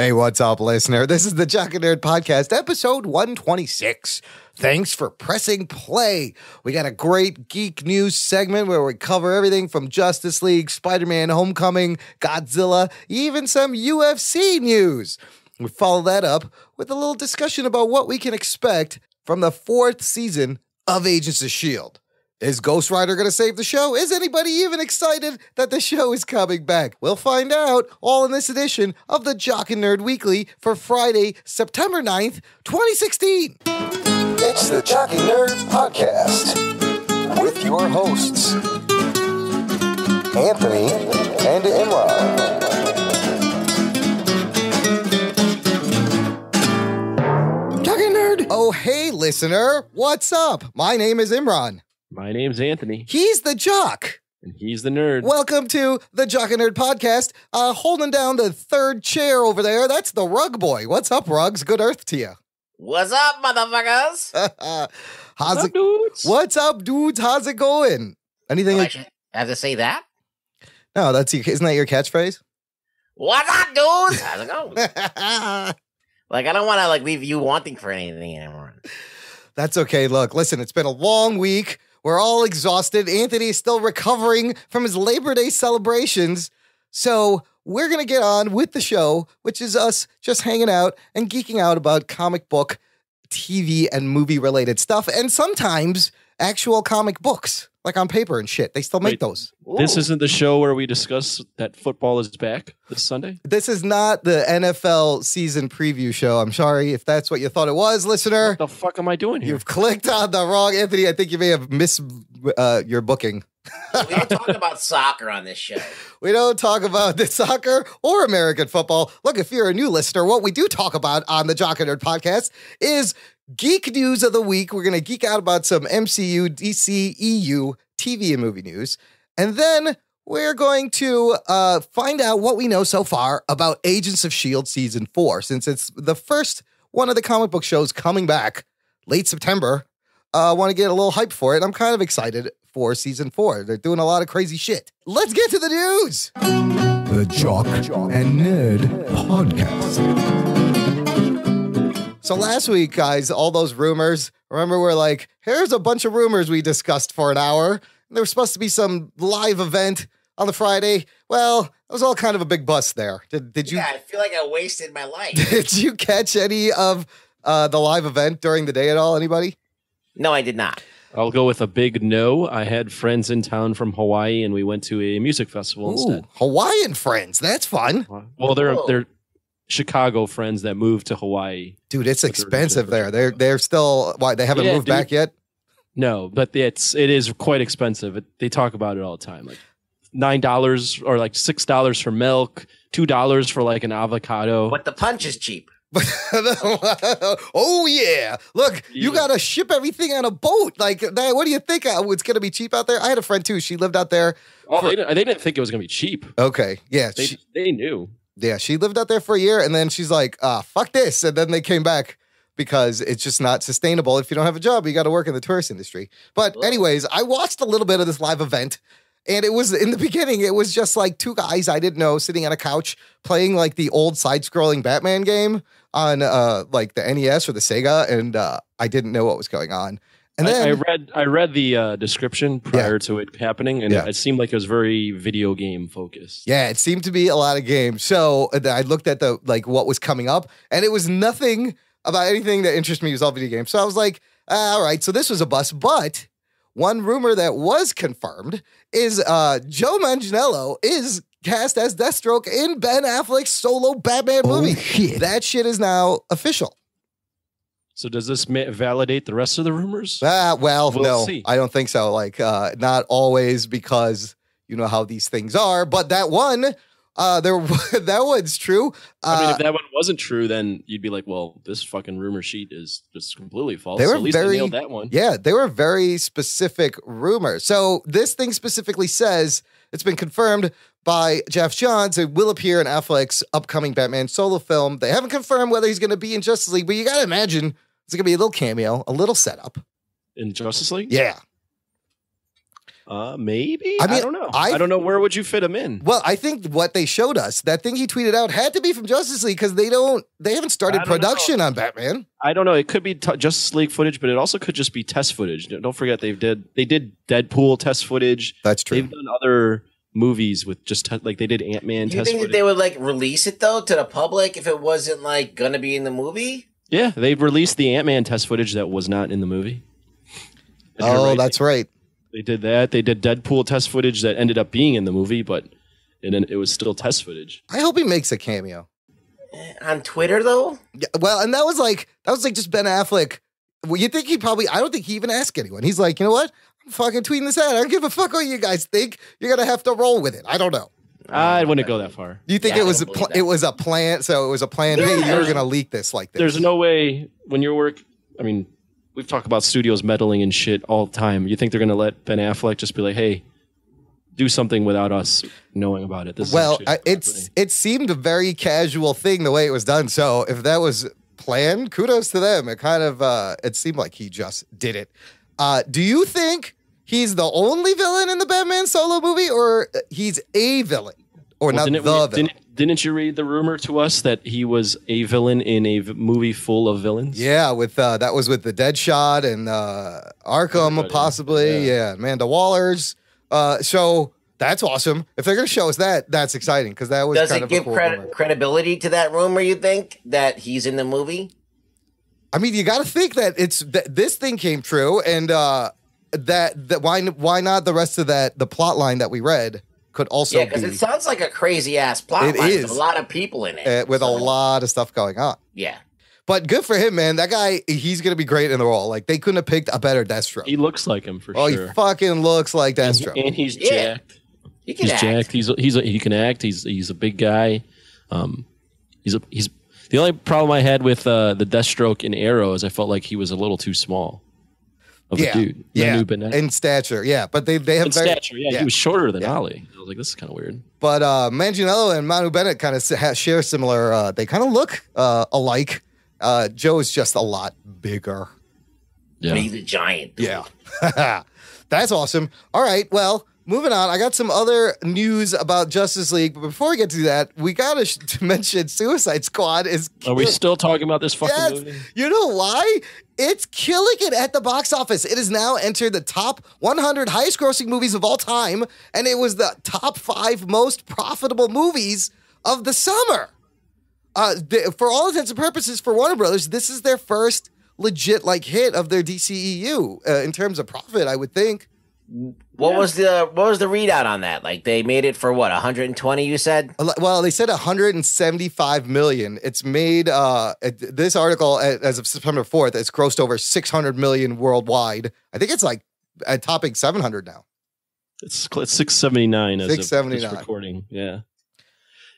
Hey, what's up, listener? This is the Jock and Nerd Podcast, episode 126. Thanks for pressing play. We got a great geek news segment where we cover everything from Justice League, Spider Man Homecoming, Godzilla, even some UFC news. We follow that up with a little discussion about what we can expect from the fourth season of Agents of S.H.I.E.L.D. Is Ghost Rider going to save the show? Is anybody even excited that the show is coming back? We'll find out all in this edition of the Jock and Nerd Weekly for Friday, September 9th, 2016. It's the Jock and Nerd Podcast with your hosts, Anthony and Imran. Jock and Nerd! Oh, hey, listener. What's up? My name is Imran. My name's Anthony, He's the Jock. and he's the nerd. Welcome to the Jock and Nerd Podcast. Uh, holding down the third chair over there, that's the Rug Boy. What's up, Rugs? Good earth to you. What's up, motherfuckers? How's What's it? up, dudes? What's up, dudes? How's it going? Anything? Oh, I should have to say that. no, that's your, isn't that your catchphrase? What's up, dudes? How's it going? like, I don't want to like leave you wanting for anything anymore. that's okay. Look, listen, it's been a long week. We're all exhausted. Anthony is still recovering from his Labor Day celebrations. So we're going to get on with the show, which is us just hanging out and geeking out about comic book, TV, and movie related stuff, and sometimes actual comic books, like on paper and shit. They still make Wait. those. This Ooh. isn't the show where we discuss that football is back this Sunday. This is not the NFL season preview show. I'm sorry if that's what you thought it was, listener. What the fuck am I doing here? You've clicked on the wrong Anthony. I think you may have missed uh, your booking. we don't talk about soccer on this show. We don't talk about the soccer or American football. Look, if you're a new listener, what we do talk about on the Jock and Nerd podcast is geek news of the week. We're going to geek out about some MCU, DCEU, TV, and movie news. And then we're going to uh, find out what we know so far about Agents of S.H.I.E.L.D. season four, since it's the first one of the comic book shows coming back late September. I uh, want to get a little hype for it. I'm kind of excited for season four. They're doing a lot of crazy shit. Let's get to the news. The Jock and Nerd Podcast. So last week, guys, all those rumors. Remember, we're like, here's a bunch of rumors we discussed for an hour. There was supposed to be some live event on the Friday. Well, it was all kind of a big bust there. Did, did you yeah, I feel like I wasted my life. did you catch any of uh, the live event during the day at all? Anybody? no, I did not. I'll go with a big no. I had friends in town from Hawaii, and we went to a music festival instead. Hawaiian friends. That's fun, Well, they're Whoa. they're Chicago friends that moved to Hawaii. dude. It's expensive there. They're they're still why they haven't Yeah, moved dude. back yet. No, but it's it is quite expensive. It, they talk about it all the time, like nine dollars or like six dollars for milk, two dollars for like an avocado. But the punch is cheap. oh yeah! Look, you gotta ship everything on a boat. Like that. What do you think? Uh, it's gonna be cheap out there? I had a friend too. She lived out there. Oh, they, didn't- they didn't think it was gonna be cheap. Okay, yeah, They she, they knew. Yeah. She lived out there for a year, and then she's like, "Ah, fuck this," and then they came back because it's just not sustainable. If you don't have a job, you got to work in the tourist industry. But anyways, I watched a little bit of this live event. And it was in the beginning, it was just like two guys I didn't know sitting on a couch playing like the old side scrolling Batman game on uh like the NES or the Sega. And uh I didn't know what was going on. And I- then I, read I read the uh, description prior to it happening, and Yeah. it seemed like it was very video game focused. Yeah, it seemed to be a lot of games. So uh, I looked at the like what was coming up, and it was nothing about anything that interests me. It was all video games. So I was like, ah, all right. So this was a bust. But one rumor that was confirmed is uh Joe Manganiello is cast as Deathstroke in Ben Affleck's solo Batman Oh, movie. shit. That shit is now official. So does this ma- validate the rest of the rumors? Ah, well, We'll no, see. I don't think so. Like, uh, not always because you know how these things are. But that one, uh, there that one's true. I mean, Uh, if that one wasn't true, then you'd be like, "Well, this fucking rumor sheet is just completely false." They So were at least very- nailed that one. Yeah, they were very specific rumors. So this thing specifically says it's been confirmed by Geoff Johns it will appear in Affleck's upcoming Batman solo film. They haven't confirmed whether he's going to be in Justice League, but you got to imagine it's going to be a little cameo, a little setup. in Justice League. Yeah. Uh, maybe. I mean, I, don't know. I- I, don't know where would you fit him in. Well, I think what they showed us, that thing he tweeted out, had to be from Justice League because they don't, they haven't started I don't production on Batman. I don't know. It could be t- Justice League footage, but it also could just be test footage. Don't forget they did they did Deadpool test footage. That's true. They've done other movies with just te- like they did Ant Man Do you test think that they would like release it though to the public if it wasn't like gonna be in the movie? Yeah, they've released the Ant Man test footage that was not in the movie. And Oh, right, that's right. They did that. They did Deadpool test footage that ended up being in the movie, but it, it was still test footage. I hope he makes a cameo. Eh, On Twitter though? Yeah, well, and that was like that was like just Ben Affleck. Well, you think he probably? I don't think he even asked anyone. He's like, you know what? I'm fucking tweeting this out. I don't give a fuck what you guys think. You're gonna have to roll with it. I don't know. I wouldn't go that far. You think Yeah, it I was a don't pl- believe that. it was a plan? So it was a plan. Hey, you're gonna leak this like this. There's no way when you're work. I mean, we've talked about studios meddling and shit all the time. You think they're gonna let Ben Affleck just be like, "Hey, do something without us knowing about it"? This is well, actually I, happening. it's it seemed a very casual thing the way it was done. So if that was planned, kudos to them. It kind of uh, it seemed like he just did it. Uh, do you think he's the only villain in the Batman solo movie, or he's a villain, or Well, not didn't, the we- didn't didn't you read the rumor to us that he was a villain in a v- movie full of villains? Yeah, with uh, that was with the Deadshot and uh, Arkham, Everybody. possibly. Yeah. Yeah. Amanda Waller's. Uh, so that's awesome. If they're gonna show us that, that's exciting because that was Does kind it of give a cool cred- credibility to that rumor? You think that he's in the movie? I mean, you got to think that it's that this thing came true, and uh, that that why why not the rest of that the plot line that we read could also yeah, because it sounds like a crazy ass plot It line is. with a lot of people in it. uh, with a lot of stuff going on. Yeah. But good for him, man. That guy, he's gonna be great in the role. Like they couldn't have picked a better Deathstroke. He looks like him for oh, sure. Oh, he fucking looks like and, Deathstroke. and he's Yeah. jacked. He can He's act. jacked. He's he's a, he can act. He's he's a big guy. Um, he's a he's the only problem I had with uh, the Deathstroke in Arrow is I felt like he was a little too small of yeah, a dude. yeah, Manu in stature, yeah. But they they have In very, stature, yeah, he was shorter than Ollie. I was like, this is kind of weird. But uh, Manganiello and Manu Bennett kind of share similar. Uh, they kind of look uh, alike. Uh, Joe is just a lot bigger. Yeah. He's a giant. dude. Yeah. That's awesome. All right. Well, moving on. I got some other news about Justice League. But before we get to that, we got to sh- mention Suicide Squad is. Are we still talking about this fucking Yes. movie? You know why? It's killing it at the box office. It has now entered the top 100 highest grossing movies of all time, and it was the top five most profitable movies of the summer. Uh, th- for all intents and purposes, for Warner Brothers, this is their first legit like hit of their DCEU uh, in terms of profit. I would think. What was the what was the readout on that? Like they made it for what 120? You said. Well, they said 175 million. It's made uh this article as of September 4th, it's grossed over 600 million worldwide. I think it's like at topping 700 now. It's it's six seventy nine as of 679. this recording. Yeah,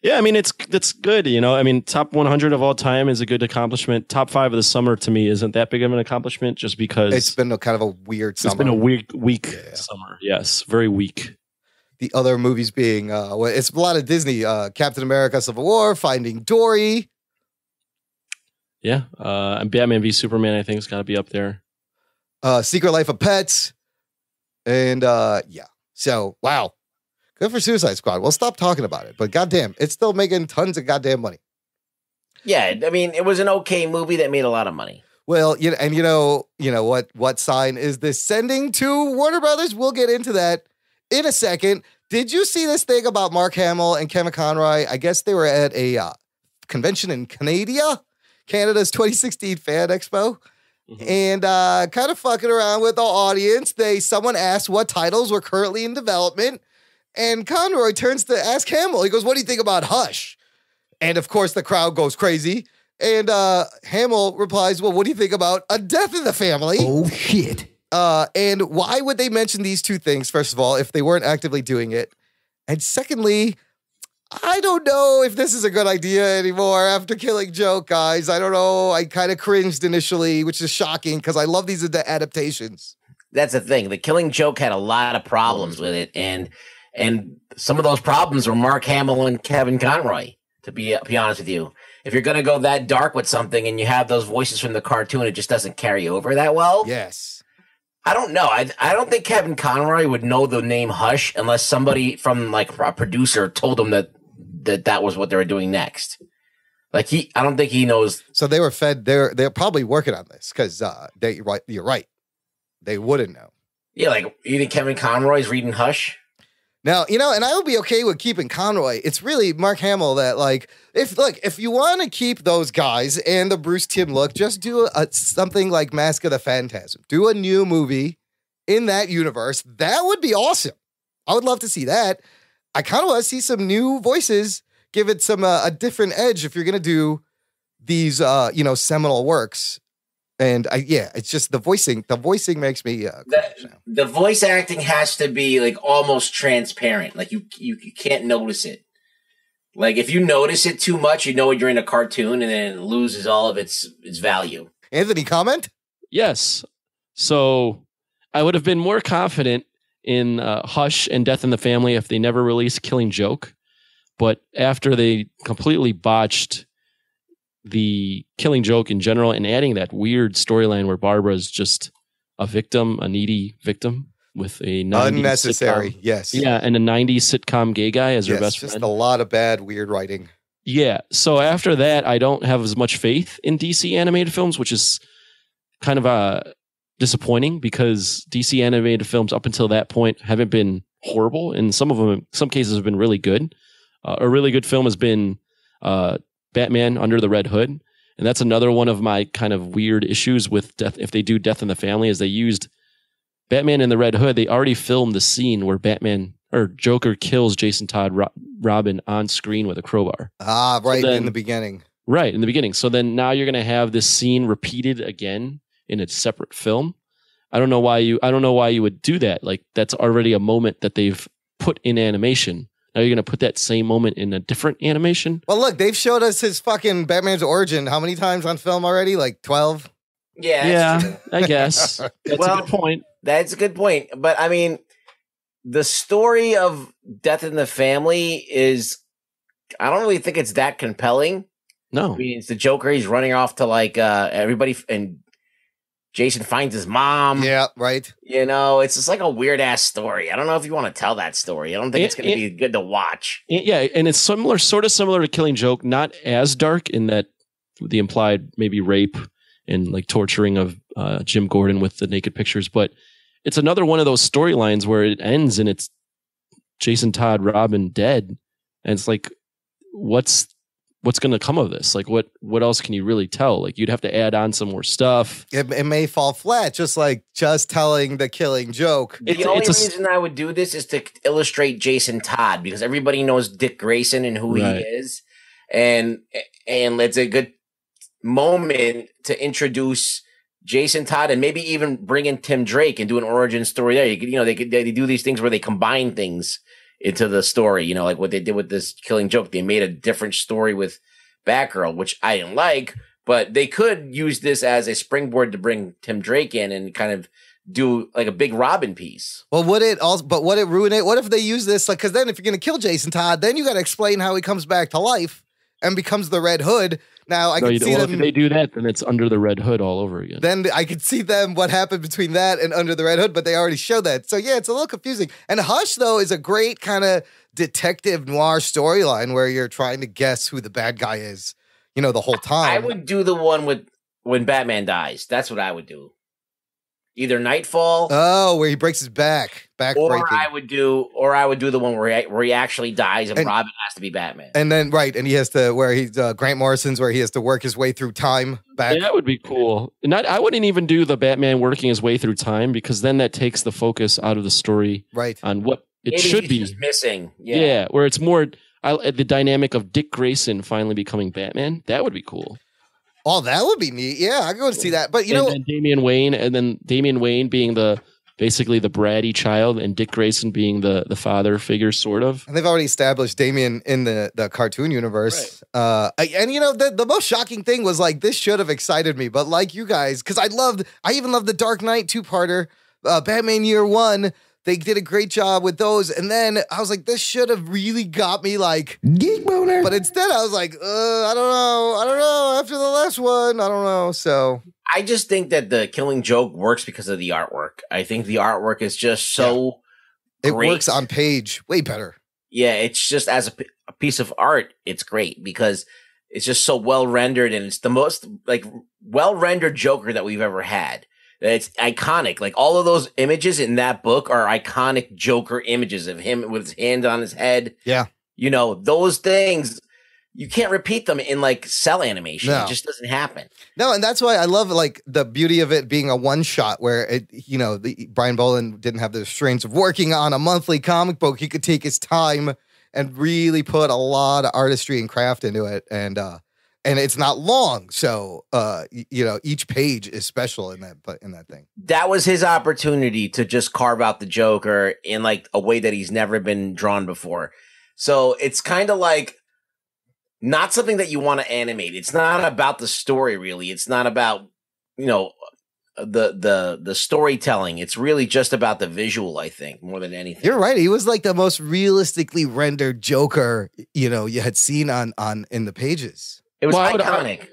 yeah. I mean, it's that's good. You know, I mean, top one hundred of all time is a good accomplishment. Top five of the summer to me isn't that big of an accomplishment, just because It's been a kind of a weird summer. it's been a weak weak Yeah. summer. Yes, very weak. the other movies being uh well, it's a lot of Disney, uh Captain America Civil War, Finding Dory, Yeah, uh, and Batman v Superman, I think, has got to be up there. uh Secret Life of Pets, and uh yeah. So wow. Good for Suicide Squad. We'll stop talking about it, but goddamn, it's still making tons of goddamn money. Yeah, I mean it was an okay movie that made a lot of money. Well, you know, and you know, you know what what sign is this sending to Warner Brothers? We'll get into that in a second. Did you see this thing about Mark Hamill and Kevin Conroy? I guess they were at a uh, convention in Canada, Canada's 2016 Fan Expo, Mhm. and uh, kind of fucking around with the audience. They someone asked what titles were currently in development, and Conroy turns to ask Hamill. He goes, "What do you think about Hush?" And of course, the crowd goes crazy. And uh, Hamill replies, Well, what do you think about a death in the family? Oh shit. Uh, and why would they mention these two things, first of all, if they weren't actively doing it? And secondly, I don't know if this is a good idea anymore after killing Joke, guys. I don't know. I kind of cringed initially, which is shocking because I love these ad- adaptations. That's the thing. The Killing Joke had a lot of problems with it, and and some of those problems were Mark Hamill and Kevin Conroy. To be be honest with you, if you're gonna go that dark with something and you have those voices from the cartoon, it just doesn't carry over that well. Yes. I don't know. I I don't think Kevin Conroy would know the name Hush unless somebody from like a producer told him that that that was what they were doing next. Like he, I don't think he knows. So they were fed. They're they're probably working on this because uh, they right. You're right. They wouldn't know. Yeah, like you think Kevin Conroy's reading Hush? Now, you know, and I would be okay with keeping Conroy. It's really Mark Hamill that, like, if look, if you want to keep those guys and the Bruce Timm look, just do a, something like Mask of the Phantasm. Do a new movie in that universe. That would be awesome. I would love to see that. I kind of want to see some new voices. Give it some uh, a different edge if you're gonna do these, uh, you know, seminal works. And I, yeah, it's just the voicing. The voicing makes me. Uh, cringe now. The voice acting has to be like almost transparent. Like you, you, you can't notice it. Like if you notice it too much, you know you're in a cartoon, and then it loses all of its its value. Anthony, comment. Yes. So I would have been more confident in uh, Hush and Death in the Family if they never released Killing Joke. But after they completely botched the Killing Joke in general and adding that weird storyline where Barbara's just a victim, a needy victim with a 90s Unnecessary. sitcom- Yes. Yeah, and a 90s sitcom gay guy as her Yes, best just friend. a lot of bad, weird writing. Yeah. So after that, I don't have as much faith in DC animated films, which is kind of uh, disappointing because DC animated films up until that point haven't been horrible, and some of them, in some cases, have been really good. Uh, a really good film has been uh, Batman Under the Red Hood, and that's another one of my kind of weird issues with Death. If they do Death in the Family, is they used Batman in the Red Hood. They already filmed the scene where Batman or Joker kills Jason Todd Ro- Robin on screen with a crowbar. Ah, right in then- the beginning. Right in the beginning. So then now you're going to have this scene repeated again in a separate film. I don't know why you. I don't know why you would do that. Like that's already a moment that they've put in animation. Now you're going to put that same moment in a different animation. Well, look, they've showed us his fucking Batman's origin how many times on film already? Like 12? Yeah, Yeah. I guess that's Well- a good point. That's a good point. But I mean, the story of Death in the Family is, I don't really think it's that compelling. No, I mean, it's the Joker. He's running off to like uh everybody, and Jason finds his mom. Yeah, right. You know, it's just like a weird ass story. I don't know if you want to tell that story. I don't think It- it's going to be good to watch. And- yeah, and it's similar, sort of similar to Killing Joke, not as dark in that the implied maybe rape and like torturing of uh, Jim Gordon with the naked pictures, but it's another one of those storylines where it ends and it's Jason Todd Robin dead, and it's like, what's what's going to come of this? Like, what what else can you really tell? Like, you'd have to add on some more stuff. It, it may fall flat, just like just telling the killing joke. It's, the only it's a s- reason I would do this is to illustrate Jason Todd because everybody knows Dick Grayson and who Right. he is, and and it's a good moment to introduce Jason Todd and maybe even bring in Tim Drake and do an origin story there. You could, you know, they could they do these things where they combine things into the story. You know, like what they did with this Killing Joke. They made a different story with Batgirl, which I didn't like, but they could use this as a springboard to bring Tim Drake in and kind of do like a big Robin piece. Well, would it also, but would it ruin it? What if they use this? Like, because then if you're going to kill Jason Todd, then you got to explain how he comes back to life and becomes the Red Hood. Now, I No, can see well, them. if they do that, then it's under the red hood all over again. then I could see them what happened between that and Under the Red Hood, but they already showed that. So yeah, it's a little confusing. And Hush though is a great kind of detective noir storyline where you're trying to guess who the bad guy is, you know, the whole time. I would do the one with when Batman dies. That's what I would do. Either Nightfall Oh, where he breaks his back, back or breaking. I would do or I would do the one where he, where he actually dies and, And- Robin has to be Batman. and then right, and he has to where he's uh, Grant Morrison's where he has to work his way through time back. That would be cool. Not, I wouldn't even do the Batman working his way through time because then that takes the focus out of the story Right. on what it Maybe should he's be. just missing. Yeah. Yeah. where it's more I, the dynamic of Dick Grayson finally becoming Batman. That would be cool. Oh, that would be neat. Yeah, I go to see that. But you and know, then Damian Wayne, and then Damian Wayne being the basically the bratty child, and Dick Grayson being the the father figure, sort of. And they've already established Damian in the, the cartoon universe. Uh, and you know, the, the most shocking thing was like, this should have excited me, but like you guys, because I loved, I even loved the Dark Knight two parter, uh, Batman Year One. They did a great job with those. And then I was like, this should have really got me like, Geek boner. but instead I was like, uh, I don't know. I don't know. After the last one. I don't know. So I just think that the Killing Joke works because of the artwork. I think the artwork is just so. it Great. works on page way better. Yeah, it's just as a, p- a piece of art, it's great because it's just so well rendered and it's the most like well rendered Joker that we've ever had. It's iconic. Like all of those images in that book are iconic Joker images of him with his hand on his head. Yeah. You know, those things you can't repeat them in like cel animation. No. It just doesn't happen. No, and that's why I love like the beauty of it being a one shot where it, you know, the Brian Bolland didn't have the strains of working on a monthly comic book. He could take his time and really put a lot of artistry and craft into it, and uh, and it's not long, so uh, you know, each page is special in that, but in that thing. that was his opportunity to just carve out the Joker in like a way that he's never been drawn before. So it's kind of like not something that you want to animate. It's not about the story really. It's not about, you know, the the the storytelling. It's really just about the visual, I think, more than anything. You're right. He was like the most realistically rendered Joker, you know, you had seen on on in the pages. It was Well, I would- iconic.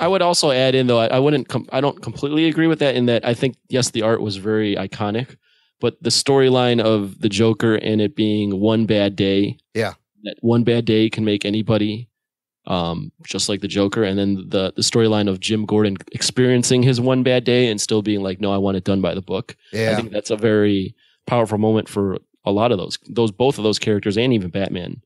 I would also add in though I, I wouldn't com- I don't completely agree with that in that I think yes the art was very iconic, but the storyline of the Joker and it being one bad day, Yeah. that one bad day can make anybody, um, just like the Joker, and then the the storyline of Jim Gordon experiencing his one bad day and still being like, no, I want it done by the book. Yeah. I think that's a very powerful moment for a lot of those those both of those characters and even Batman.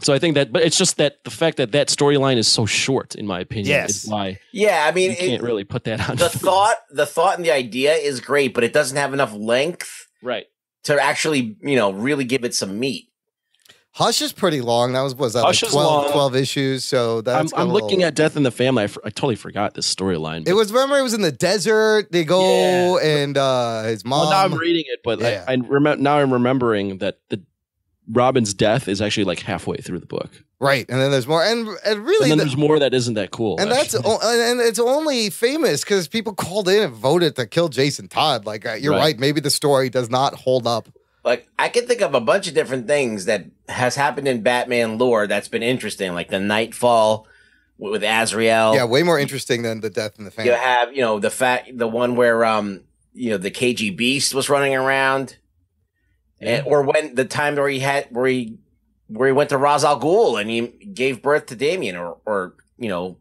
So I think that, but it's just that the fact that that storyline is so short, in my opinion, Yes. is why Yeah, I mean, you can't it, really put that on the film. thought, the thought, and the idea is great, but it doesn't have enough length right? to actually, you know, really give it some meat. Hush is pretty long. That was was that Hush like is 12, long. 12 issues. So I'm, I'm looking little- at Death in the Family. I, for, I totally forgot this storyline. It was remember it was in the desert. They go and uh his mom. Well, now I'm reading it, but Yeah. I, I remember now I'm remembering that the Robin's death is actually like halfway through the book, right, and then there's more, and and really, and then the- there's more that isn't that cool. and that's actually. o- and it's only famous because people called in and voted to kill Jason Todd. Like uh, you're right. Right. maybe the story does not hold up. Like I can think of a bunch of different things that has happened in Batman lore that's been interesting, like the Nightfall with, with Azrael. Yeah, way more interesting than the death in the family. you have you know the fact the one where um you know the KGBeast was running around, and, or when the time where he had where he where he went to Ra's al Ghul and he gave birth to Damian, or or you know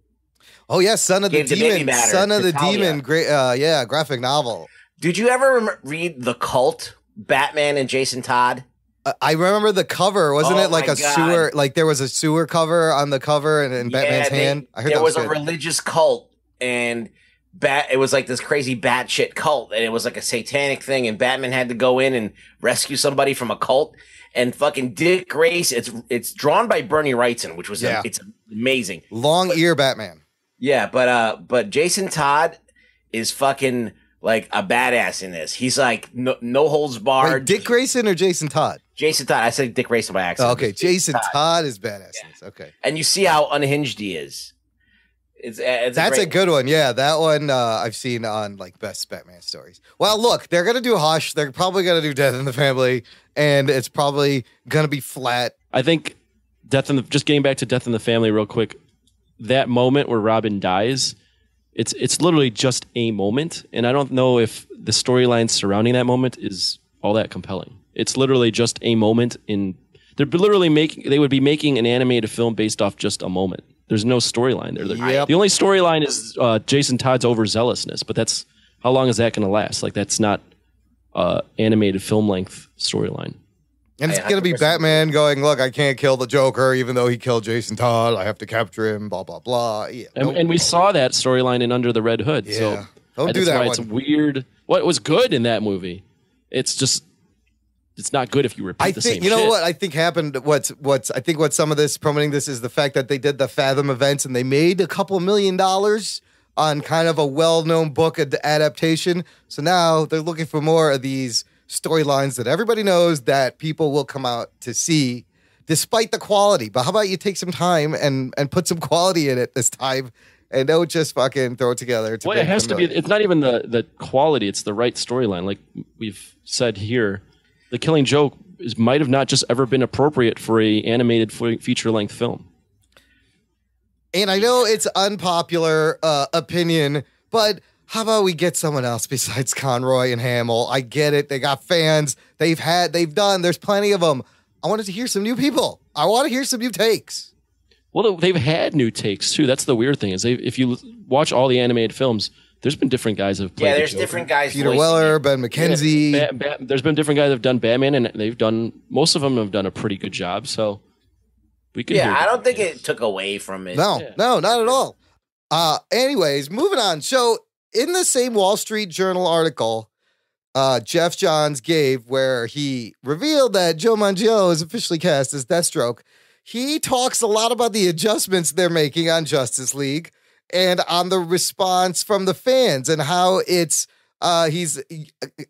Oh yeah, son of the demon, son of the Talia. demon. Great, uh, yeah, graphic novel. Did you ever rem- read The Cult, Batman and Jason Todd? Uh, I remember the cover. Wasn't Oh it like a God. sewer? Like there was a sewer cover on the cover and in Batman's they- hand. I heard there that was, was, a religious cult and bat it was like this crazy batshit cult and it was like a satanic thing and Batman had to go in and rescue somebody from a cult and fucking Dick Grace it's it's drawn by Bernie Wrightson which was Yeah. it's amazing. long ear Batman. Yeah, but uh but Jason Todd is fucking like a badass in this. He's like no, no holds barred. Wait, Dick Grayson or Jason Todd? Jason Todd. I said Dick Grayson by Oh, accident. okay, Jason Todd is badass. in this. Okay. And you see how unhinged he is. It's, it's That's a great- good one. Yeah, that one uh, I've seen on like best Batman stories. Well, look, they're gonna do Hush. They're probably gonna do Death in the Family, and it's probably gonna be flat. I think Death in the just getting back to Death in the Family real quick. That moment where Robin dies, it's it's literally just a moment, and I don't know if the storyline surrounding that moment is all that compelling. It's literally just a moment in. They're literally making. They would be making an animated film based off just a moment. There's no storyline there. The- Yep. The only storyline is uh, Jason Todd's overzealousness, but that's how long is that going to last? Like that's not uh, animated film length storyline. And it's gonna be Batman going, look, I can't kill the Joker, even though he killed Jason Todd. I have to capture him. Blah blah blah. Yeah, And, nope. and we saw that storyline in Under the Red Hood. Yeah. So Don't do that why one. It's weird. What was good in that movie? It's just it's not good if you repeat I the think same you know shit. what I think happened. What's what's I think what some of this promoting this is the fact that they did the Fathom events and they made a couple million dollars on kind of a well-known book ad- adaptation. So now they're looking for more of these storylines that everybody knows that people will come out to see, despite the quality. But how about you take some time and and put some quality in it this time, and don't just fucking throw it together. To Well, it has a to be. It's not even the the quality. It's the right storyline. Like we've said here, the Killing Joke is might have not just ever been appropriate for a animated feature length film. And I know it's unpopular uh, opinion, but how about we get someone else besides Conroy and Hamill? I get it. They got fans. They've had, they've done. There's plenty of them. I wanted to hear some new people. I want to hear some new takes. Well, they've had new takes too. That's the weird thing is they, if you watch all the animated films, there's been different guys have played. Yeah, the there's Joker. different guys. Peter voicing Weller, it. Ben McKenzie. Ba- ba- there's been different guys that have done Batman, and they've done most of them have done a pretty good job. So we could. Yeah, I don't think it took away from it. No, Yeah. no, not at all. Uh, anyways, moving on. So, in the same Wall Street Journal article, uh, Geoff Johns gave where he revealed that Joe Manganiello is officially cast as Deathstroke. He talks a lot about the adjustments they're making on Justice League and on the response from the fans and how it's uh, he's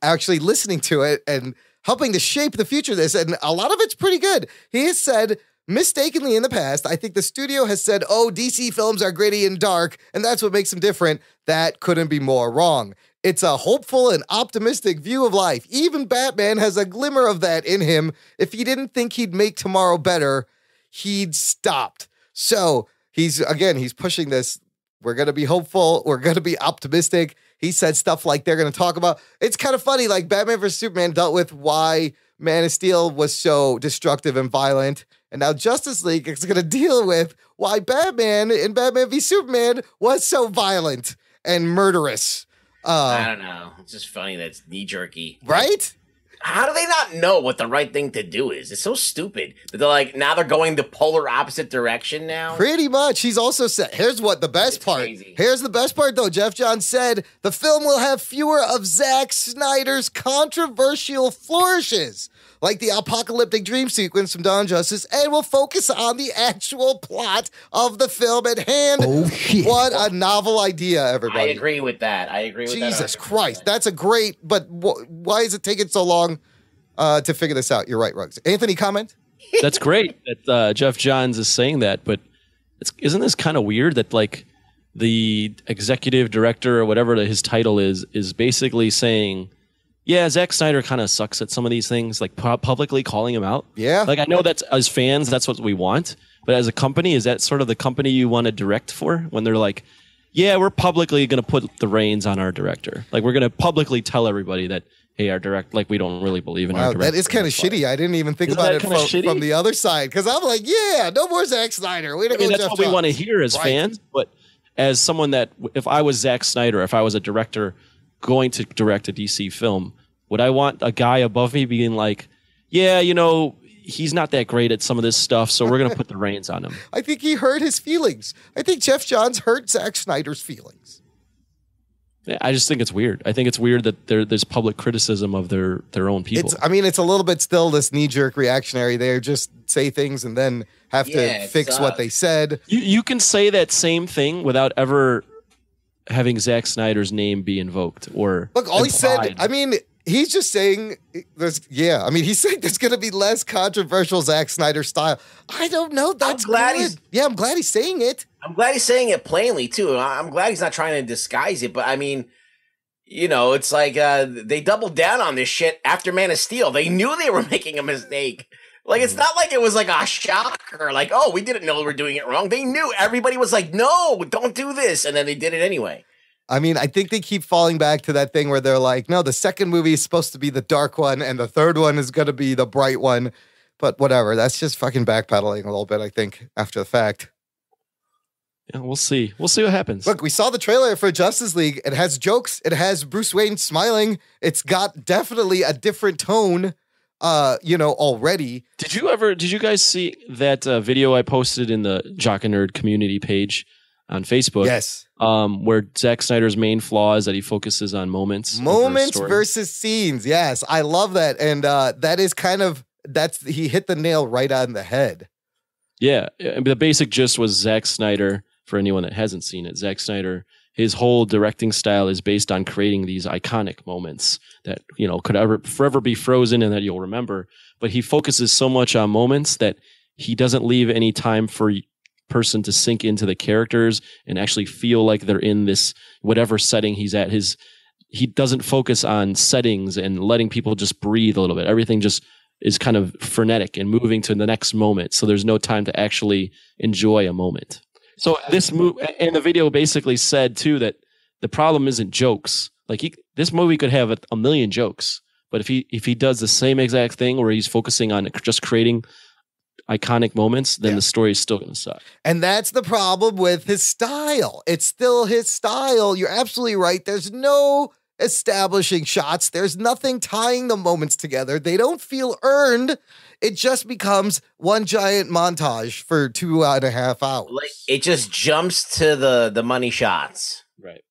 actually listening to it and helping to shape the future of this. And a lot of it's pretty good. He has said mistakenly in the past, I think the studio has said, oh, DC films are gritty and dark, and that's what makes them different. That couldn't be more wrong. It's a hopeful and optimistic view of life. Even Batman has a glimmer of that in him. If he didn't think he'd make tomorrow better, he'd stopped. So he's, again, he's pushing this. We're going to be hopeful. We're going to be optimistic. He said stuff like they're going to talk about. It's kind of funny. Like Batman vs. Superman dealt with why Man of Steel was so destructive and violent. And now Justice League is going to deal with why Batman in Batman v Superman was so violent and murderous. I Uh, don't know. It's just funny that's knee jerky. right? How do they not know what the right thing to do is? It's so stupid that they're like now they're going the polar opposite direction now. Pretty much. He's also said, here's what the best It's part. crazy. Here's the best part, though. Geoff John said the film will have fewer of Zack Snyder's controversial flourishes, like the apocalyptic dream sequence from Dawn Justice, and we'll focus on the actual plot of the film at hand. Oh, shit. What a novel idea, everybody. I agree with that. I agree with that. Jesus 100%. Christ. That's a great, but wh- why is it taking so long uh, to figure this out? You're right, Ruggs. Anthony, comment? That's great that uh, Geoff Johns is saying that, but it's, isn't this kind of weird that like the executive director or whatever his title is is basically saying, yeah, Zack Snyder kind of sucks at some of these things, like pu- publicly calling him out. Yeah. Like I know that's as fans, that's what we want, but as a company, is that sort of the company you want to direct for when they're like, yeah, we're publicly going to put the reins on our director. Like we're going to publicly tell everybody that, hey, our direct, like we don't really believe in our Wow, director. that is kind of shitty. I didn't even think Isn't about it from, from the other side because I'm like, yeah, no more Zack Snyder. Way to I mean, that's Geoff what we want to hear as Right. fans. But as someone that, if I was Zack Snyder, if I was a director going to direct a DC film, would I want a guy above me being like, yeah, you know, he's not that great at some of this stuff, so we're going to put the reins on him. I think he hurt his feelings. I think Geoff Johns hurt Zack Snyder's feelings. Yeah, I just think it's weird. I think it's weird that there, there's public criticism of their their own people. It's, I mean, it's a little bit still this knee jerk reactionary. They just say things and then have Yeah, to it fix what uh, they said. you, you can say that same thing without ever having Zack Snyder's name be invoked or Look, all he said. I mean, he's just saying there's, yeah, I mean, he's saying there's going to be less controversial Zack Snyder style. I don't know. That's glad good. he's- yeah, I'm glad he's saying it. I'm glad he's saying it plainly too. I- I'm glad he's not trying to disguise it. But I mean, you know, it's like uh, they doubled down on this shit after Man of Steel. They knew they were making a mistake. Like it's mm-hmm. not like it was like a shocker. Like oh, we didn't know we were doing it wrong. They knew. Everybody was like, no, don't do this, and then they did it anyway. I mean, I think they keep falling back to that thing where they're like, no, the second movie is supposed to be the dark one, and the third one is going to be the bright one. But whatever, that's just fucking backpedaling a little bit, I think, after the fact. Yeah, we'll see. We'll see what happens. Look, we saw the trailer for Justice League. It has jokes. It has Bruce Wayne smiling. It's got definitely a different tone, uh, you know, already. Did you ever? Did you guys see that uh, video I posted in the Jock and Nerd community page on Facebook? yes. Um, where Zack Snyder's main flaw is that he focuses on moments. Moments versus scenes. Yes, I love that. And uh, that is kind of, that's, he hit the nail right on the head. Yeah, the basic gist was Zack Snyder. For anyone that hasn't seen it, Zack Snyder, his whole directing style is based on creating these iconic moments that you know could ever forever be frozen and that you'll remember. But he focuses so much on moments that he doesn't leave any time for person to sink into the characters and actually feel like they're in this whatever setting he's at. His he doesn't focus on settings and letting people just breathe a little bit. Everything just is kind of frenetic and moving to the next moment. So there's no time to actually enjoy a moment. So this movie and the video basically said too that the problem isn't jokes. Like he, this movie could have a, a million jokes, but if he if he does the same exact thing where he's focusing on just creating iconic moments, then Yeah. the story is still going to suck. And that's the problem with his style. It's still his style. You're absolutely right. There's no establishing shots, there's nothing tying the moments together. They don't feel earned. It just becomes one giant montage for two and a half hours. Like it just jumps to the the money shots. Right.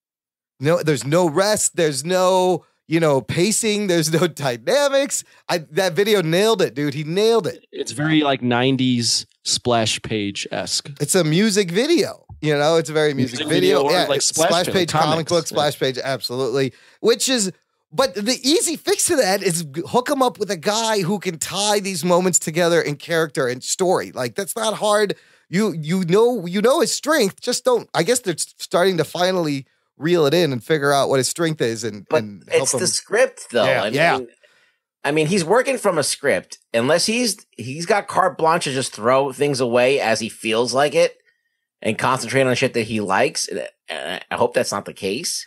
no, there's no rest. There's no, you know, pacing. There's no dynamics. I that video nailed it, dude. He nailed it. It's very like '90s splash page esque. It's a music video. You know, it's a very music, Music video. video or yeah, like splash splash page, page, comic comics, book, yeah. splash page, absolutely. Which is, but the easy fix to that is hook him up with a guy who can tie these moments together in character and story. Like that's not hard. You you know you know his strength. Just don't. I guess they're starting to finally reel it in and figure out what his strength is and But and help it's him. the script though. Yeah, I yeah. mean I mean he's working from a script. Unless he's he's got carte blanche to just throw things away as he feels like it and concentrate on shit that he likes. And I I hope that's not the case.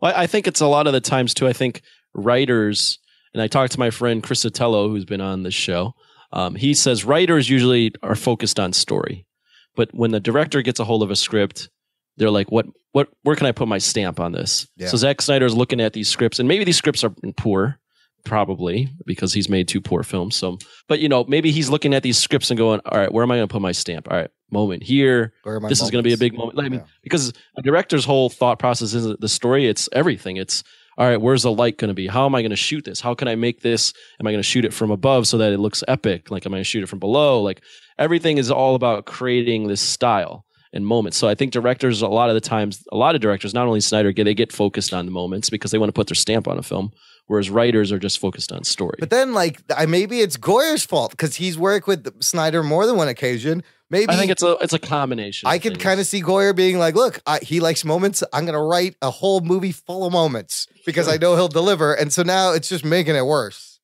Well, I think it's a lot of the times too. I think writers, and I talked to my friend Chris Sotelo, who's been on this show. Um, he says writers usually are focused on story, but when the director gets a hold of a script, they're like, "What? What? Where can I put my stamp on this?" Yeah. So Zack Snyder's looking at these scripts, and maybe these scripts are poor, probably because he's made two poor films. So, but you know, maybe he's looking at these scripts and going, "All right, where am I going to put my stamp? All right, moment here, this is going to be a big moment. Like, I mean, Yeah. because a director's whole thought process isn't the story; it's everything. It's all right. Where's the light going to be? How am I going to shoot this? How can I make this? Am I going to shoot it from above so that it looks epic? Like, am I going to shoot it from below? Like, everything is all about creating this style and moments. So I think directors, a lot of the times, a lot of directors, not only Snyder, get they get focused on the moments because they want to put their stamp on a film, whereas writers are just focused on story. But then, like, I maybe it's Goyer's fault because he's worked with Snyder more than one occasion. Maybe I think it's a it's a combination. I can kind of see Goyer being like, "Look, I, he likes moments. I'm going to write a whole movie full of moments because I know he'll deliver." And so now it's just making it worse.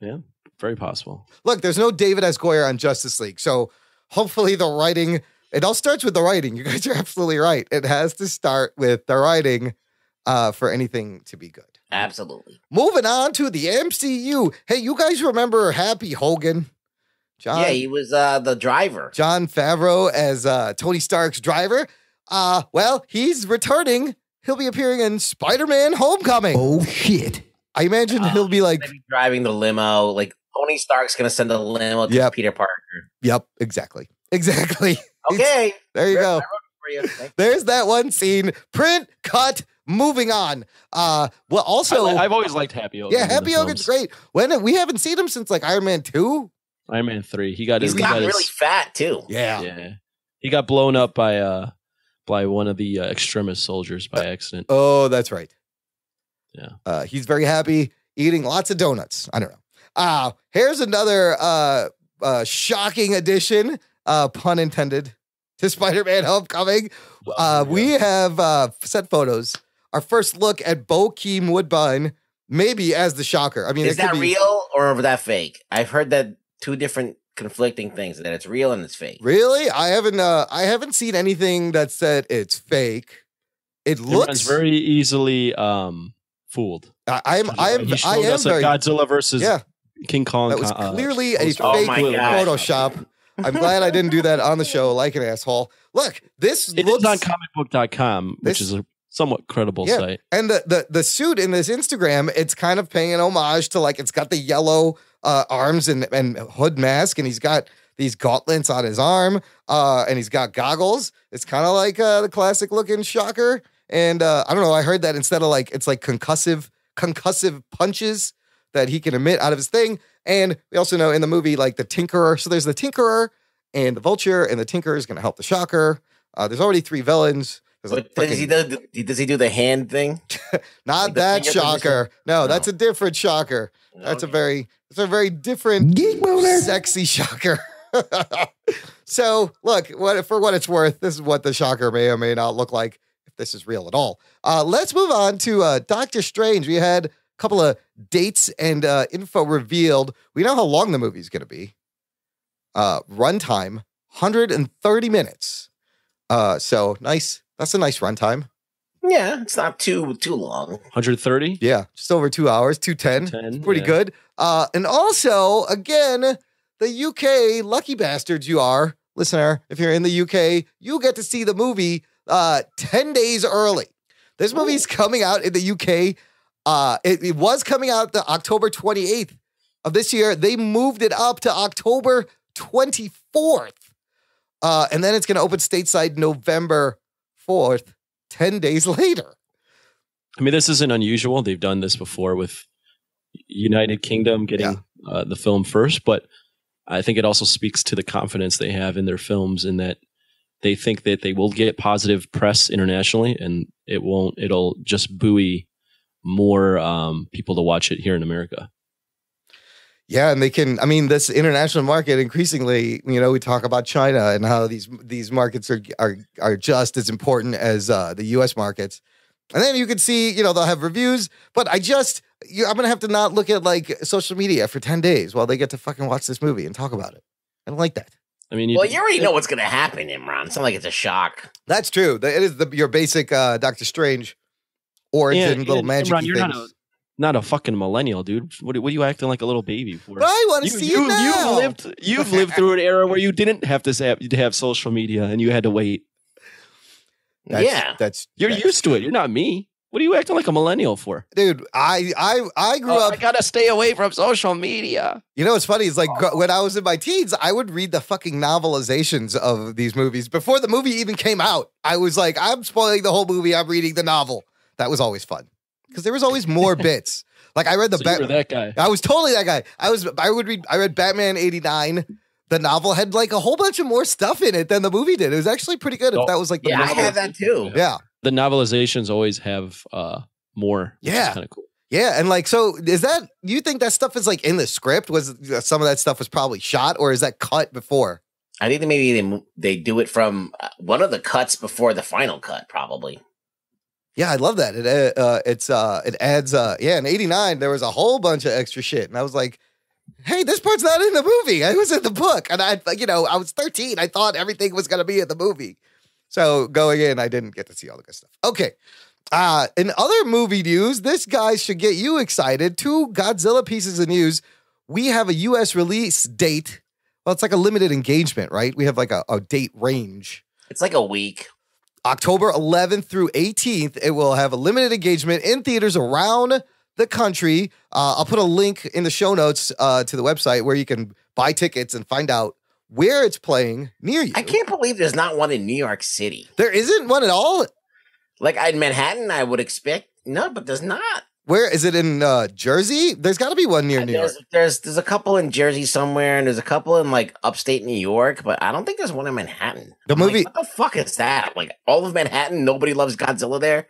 Yeah, very possible. Look, there's no David S. Goyer on Justice League, so hopefully the writing. It all starts with the writing. You guys are absolutely right. It has to start with the writing uh, for anything to be good. Absolutely. Moving on to the MCU. Hey, you guys remember Happy Hogan? Jon, yeah, he was uh the driver. Jon Favreau as uh, Tony Stark's driver. Uh, well, he's returning. He'll be appearing in Spider-Man: Homecoming. Oh shit. I imagine Oh, he'll be like, Maybe driving the limo. Like Tony Stark's gonna send a limo to Yep. Peter Parker. "Yep, exactly, exactly." Okay. There you I go. wrote it for you. There's that one scene. Print, cut, moving on. Uh, well, also, I, have always liked Happy Hogan. yeah, Happy Hogan's films. great. When we haven't seen him since like Iron Man two. Iron Man three. He got He's his. he gotten got his- really fat too. Yeah. Yeah. He got blown up by uh by one of the uh, extremist soldiers by accident. Oh, that's right. Yeah. Uh, he's very happy eating lots of donuts. I don't know. Uh, here's another uh, uh, shocking addition, uh, pun intended, to Spider Man Homecoming. Uh, we have uh, set photos. Our first look at Bokeem Woodbine, maybe as the shocker. I mean, Is that be real or that fake? I've heard that two different conflicting things that it's real and it's fake. Really? I haven't. Uh, I haven't seen anything that said it's fake. It Everyone's looks. very easily um fooled. I, I'm. I am. He I am very. Godzilla versus Yeah. King Kong. That was uh, clearly a. Oh fake. Photoshop. I'm glad I didn't do that on the show like an asshole. Look, this It looks is on comicbook.com, which is a somewhat credible Yeah. site. and the, the the suit in this Instagram, it's kind of paying an homage to like it's got the yellow uh, arms and and hood mask, and he's got these gauntlets on his arm, uh, and he's got goggles. It's kind of like uh, the classic looking shocker. And uh, I don't know. I heard that instead of like it's like concussive concussive punches that he can emit out of his thing. And we also know in the movie like the Tinkerer. So there's the Tinkerer and the Vulture, and the Tinkerer is going to help the Shocker. Uh, there's already three villains. There's a But does he do? Does he do the hand thing? not like that shocker. No, No. that's a different shocker. That's a very it's a very different Geek boner. sexy shocker. so look, what for what it's worth, this is what the shocker may or may not look like if this is real at all. Uh, let's move on to uh, Doctor Strange. We had a couple of dates and uh, info revealed. We know how long the movie's going to be. Uh, runtime 130 minutes. Uh, so nice. That's a nice runtime. Yeah, it's not too too long. 130. Yeah, just over two hours, two ten. 10, Pretty yeah. good. Uh, and also, again, the UK lucky bastards you are, listener. If you're in the UK, you get to see the movie uh ten days early. This movie's coming out in the UK. Uh, it, it was coming out the October 28th of this year. They moved it up to October 24th. Uh, and then it's going to open stateside November 4th, 10 days later. I mean, this isn't unusual. They've done this before with United Kingdom getting uh, the film first, but I think it also speaks to the confidence they have in their films in that they think that they will get positive press internationally and it won't, it'll just buoy more um, people to watch it here in America. Yeah, and they can. I mean, this international market increasingly. You know, we talk about China and how these these markets are are are just as important as uh, the U.S. markets. And then you can see, you know, they'll have reviews. But I just, you, I'm gonna have to not look at like social media for ten days while they get to fucking watch this movie and talk about it. I don't like that. I mean, you, Well, you already know what's going to happen, Imran. It's not like it's a shock. That's true. It is the, your basic uh, Doctor Strange origin little magic Imran, things. you're not a, not a fucking millennial, dude. What, what are you acting like a little baby for? but I want to you, see you, it now. You've lived, you've lived through an era where you didn't have to have, to have social media and you had to wait. That's, yeah. that's You're that's- used to it. You're not me. What are you acting like a millennial for? dude. I I I grew Oh, up I gotta stay away from social media. You know what's funny is like gr- when I was in my teens, I would read the fucking novelizations of these movies before the movie even came out. I was like, I'm spoiling the whole movie. I'm reading the novel. That was always fun because there was always more bits. Like I read the So you Bat- that guy. I was totally that guy. I was. I would read. I read Batman '89. The novel had like a whole bunch of more stuff in it than the movie did. It was actually pretty good. If that was like the Yeah, I novel. have that too. Yeah, The novelizations always have uh, more. Yeah. kind of cool. yeah, and like, so is that? You think that stuff is like in the script? Was some of that stuff was probably shot, or is that cut before? I think that maybe they they do it from uh, one of the cuts before the final cut, probably. Yeah, I love that. It uh, uh it's uh it adds uh yeah, in 89 there was a whole bunch of extra shit and I was like, "Hey, this part's not in the movie. It was in the book." And I you know, I was 13. I thought everything was going to be in the movie. So, going in, I didn't get to see all the good stuff. Okay. Uh in other movie news, this guy should get you excited. Two Godzilla pieces of news. We have a US release date. Well, it's like a limited engagement, right? We have like a, a date range. It's like a week. October 11th through 18th, it will have a limited engagement in theaters around the country. Uh, I'll put a link in the show notes uh, to the website where you can buy tickets and find out where it's playing near you. I can't believe there's not one in New York City. There isn't one at all. Like in Manhattan, I would expect no, but there's not. Where is it in uh, Jersey? There's got to be one near New York. There's, there's there's a couple in Jersey somewhere, and there's a couple in like upstate New York, but I don't think there's one in Manhattan. The I'm like, movie- what the fuck is that? Like all of Manhattan, nobody loves Godzilla there.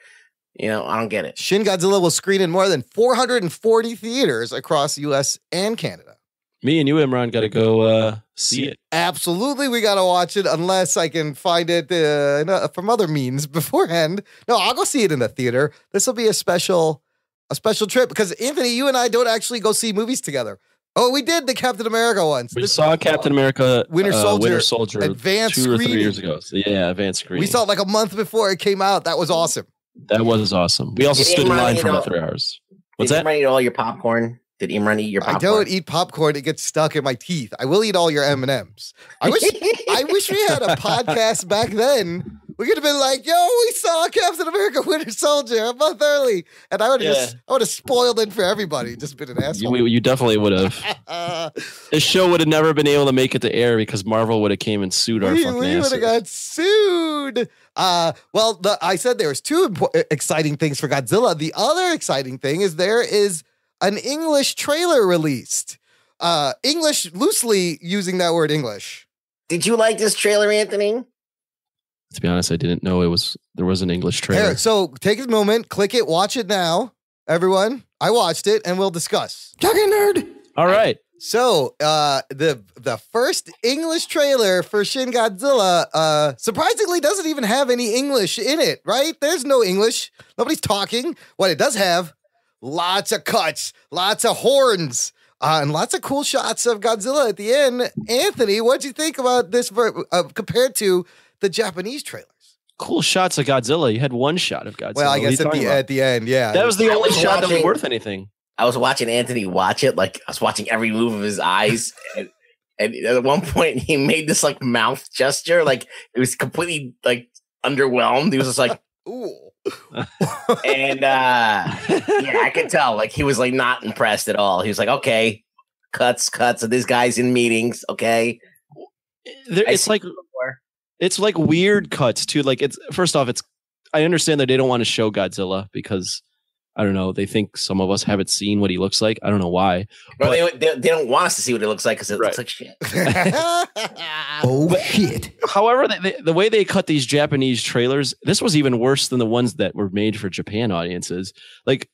You know, I don't get it. Shin Godzilla will screen in more than 440 theaters across the U.S. and Canada. Me and you, Imran, got to go uh, see it. Absolutely, we got to watch it unless I can find it uh, from other means beforehand. No, I'll go see it in the theater. This will be a special, a special trip because Anthony, you and I don't actually go see movies together. Oh, we did the Captain America once. We This- saw Captain America, Winter uh, Soldier, Winter Soldier, advanced two or three years ago. So, yeah, advanced screening. we saw it like a month before it came out. That was awesome. that was awesome. We also Did stood in line eat for about three hours. What's Did that? Imran eat all your popcorn? Did Imran eat your I don't eat popcorn; it gets stuck in my teeth. I will eat all your M and M's. I wish, I wish we had a podcast back then. We could have been like, "Yo, we saw Captain America: Winter Soldier a month early," and I would have just, I would have spoiled it for everybody. Just been an You, asshole. you definitely would have. Uh, This show would have never been able to make it to air because Marvel would have came and sued our we fucking would have asses. got sued. Uh, well, the, I said there was two impo- exciting things for Godzilla. The other exciting thing is there is an English trailer released. Uh, English loosely using that word English. Did you like this trailer, Anthony? To be honest, I didn't know it was there was an English trailer. Eric, so take a moment, click it, watch it now. Everyone, I watched it and we'll discuss. Talking nerd. All right. So, uh, the the first English trailer for Shin Godzilla, uh, surprisingly doesn't even have any English in it, right? There's no English. Nobody's talking. What it does have, lots of cuts, lots of horns, uh, and lots of cool shots of Godzilla at the end. Anthony, what'd you think about this ver- uh, compared to the Japanese trailers. Cool shots of Godzilla. You had one shot of Godzilla. Well, I What are you guess at the about? at the end, yeah. that was the I only was shot that was worth anything. I was watching Anthony watch it, like I was watching every move of his eyes, and, and at one point he made this like mouth gesture, like it was completely like underwhelmed. He was just like, Ooh. and uh yeah, I could tell, like he was like not impressed at all. He was like, okay, cuts, cuts of these guys in meetings, okay. There, it's see like before. It's like weird cuts too. Like it's first off, it's I understand that they don't want to show Godzilla because I don't know. They think some of us haven't seen what he looks like. I don't know why. Well, they, they, they don't want us to see what it looks like because it Right. looks like shit. Oh shit. However, the, the, the way they cut these Japanese trailers, this was even worse than the ones that were made for Japan audiences. Like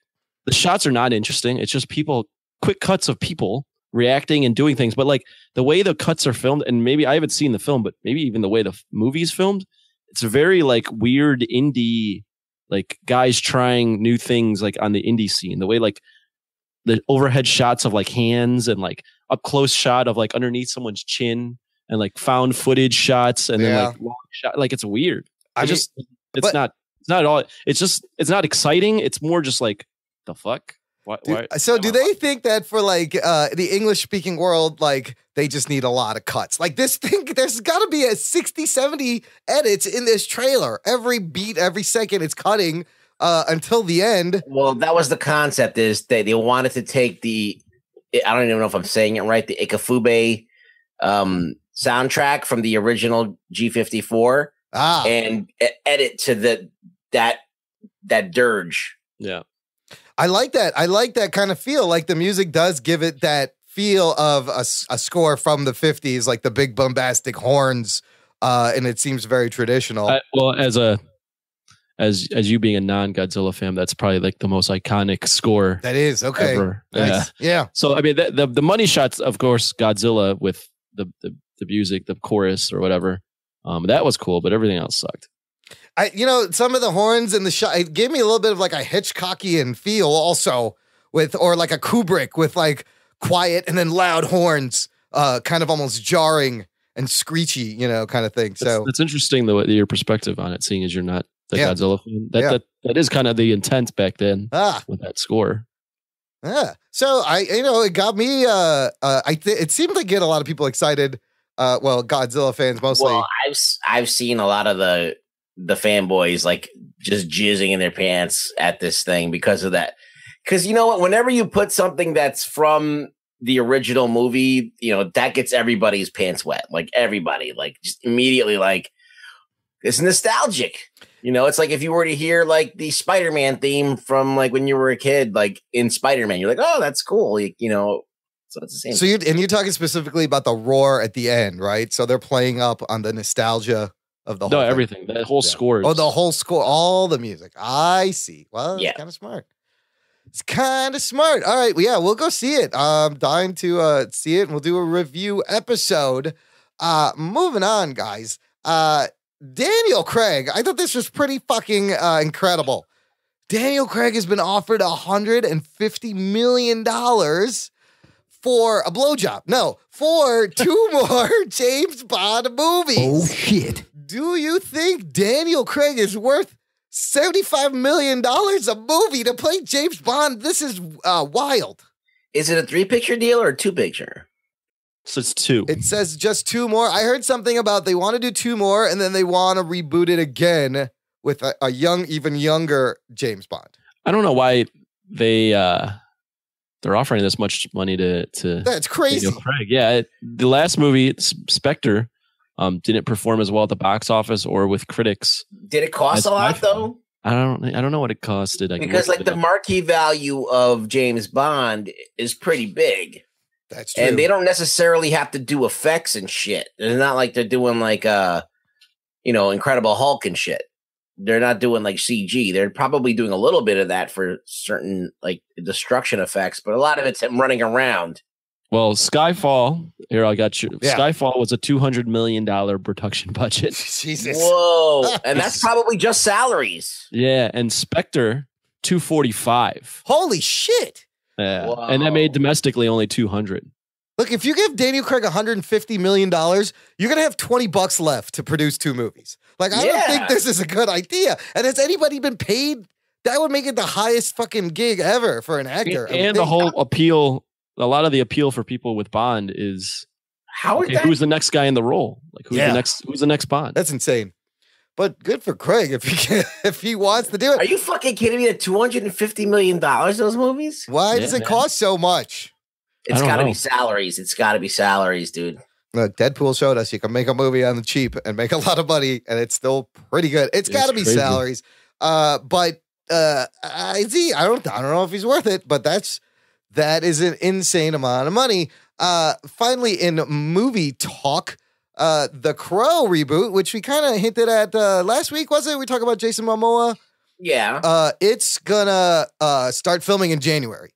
the shots are not interesting. It's just people, quick cuts of people reacting and doing things. But like the way the cuts are filmed, and maybe I haven't seen the film, but maybe even the way the f- movie's filmed, it's very like weird indie, like guys trying new things like on the indie scene. The way like the overhead shots of like hands and like up close shot of like underneath someone's chin and like found footage shots and then like long shot. Like it's weird. I I mean, just it's but- not it's not at all. It's just it's not exciting. It's more just like the fuck. Why, Do- why- so do why- they think that for like uh the English speaking world like they just need a lot of cuts. Like this thing there's got to be a 60 70 edits in this trailer. Every beat, every second it's cutting uh until the end. Well, that was the concept is that they wanted to take the I don't even know if I'm saying it right, the Ikafube um soundtrack from the original G54 Ah. and edit to the that that dirge. Yeah. I like that. I like that kind of feel. Like the music does give it that feel of a score from the 50s, like the big bombastic horns. Uh, and it seems very traditional. I- well, as a as as you being a non Godzilla fan, that's probably like the most iconic score that is okay. ever. Yeah. Yeah. So I mean, the, the the money shots, of course, Godzilla with the the, the music, the chorus or whatever. Um, that was cool, but everything else sucked. I, you know, some of the horns and the shot, it gave me a little bit of like a Hitchcockian feel also with, or like a Kubrick with like quiet and then loud horns, uh, kind of almost jarring and screechy, you know, kind of thing. So, it's interesting though your perspective on it, seeing as you're not the Yeah. Godzilla fan. That, Yeah. that that is kind of the intent back then ah, with that score. Yeah. So I, you know, it got me. Uh, uh I th- it seemed to get a lot of people excited. Uh, well, Godzilla fans mostly. Well, I've s- I've seen a lot of the the fanboys like just jizzing in their pants at this thing because of that. Because you know what? Whenever you put something that's from the original movie, you know that gets everybody's pants wet. Like everybody, like just immediately, like it's nostalgic. You know, it's like if you were to hear like the Spider-Man theme from like when you were a kid, like in Spider-Man, you're like, oh, that's cool. You, you know, so it's the same. so you and you're talking specifically about the roar at the end, right? So they're playing up on the nostalgia of the No, whole thing. everything. That whole Yeah. score. Oh, the whole score, all the music. I see. Well, Yeah. it's kind of smart. It's kind of smart. All right. Well, yeah, we'll go see it. I'm dying to uh, see it, and we'll do a review episode. Uh, moving on, guys. Uh, Daniel Craig. I thought this was pretty fucking uh, incredible. Daniel Craig has been offered $150 million for a blowjob. No, for two more James Bond movies. Oh shit. Do you think Daniel Craig is worth $75 million a movie to play James Bond? This is uh, wild. Is it a three picture deal or a two picture? so it's two. It says just two more. I heard something about they want to do two more and then they want to reboot it again with a, a young, even younger James Bond. I don't know why they uh they're offering this much money to to That's crazy. Daniel Craig. Yeah, it, the last movie, Spectre, um, didn't perform as well at the box office or with critics. Did it cost a lot though? I don't. I don't know what it costed. I Because like the up. marquee value of James Bond is pretty big. That's true. And they don't necessarily have to do effects and shit. It's not like they're doing like uh you know, Incredible Hulk and shit. They're not doing like CG. They're probably doing a little bit of that for certain like destruction effects, but a lot of it's him running around. Well, Skyfall. Here, I got you. Yeah. Skyfall was a two hundred million dollar production budget. Jesus. Whoa. and that's probably just salaries. Yeah, and Spectre two forty five. Holy shit. Yeah, and that made domestically only two hundred. Look, if you give Daniel Craig 150 million dollars, you're gonna have 20 bucks left to produce two movies. Like, I don't think this is a good idea. And has anybody been paid? That would make it the highest fucking gig ever for an actor. I would and the whole appeal, a lot of the appeal for people with Bond is How is okay, that? who's the next guy in the role? Like who's Yeah. the next who's the next Bond? That's insane. But good for Craig if he can, if he wants to do it. Are you fucking kidding me? At two hundred and fifty million dollars, those movies? Why Yeah, does it man. cost so much? It's got to be salaries. It's got to be salaries, dude. Look, Deadpool showed us you can make a movie on the cheap and make a lot of money, and it's still pretty good. It's It's got to be salaries, uh, but uh, I see. I don't. I don't know if he's worth it, but that's that is an insane amount of money. Uh, finally, in movie talk, uh, the Crow reboot, which we kind of hinted at uh, last week, was it? We talked about Jason Momoa. Yeah. Uh, it's gonna uh, start filming in January,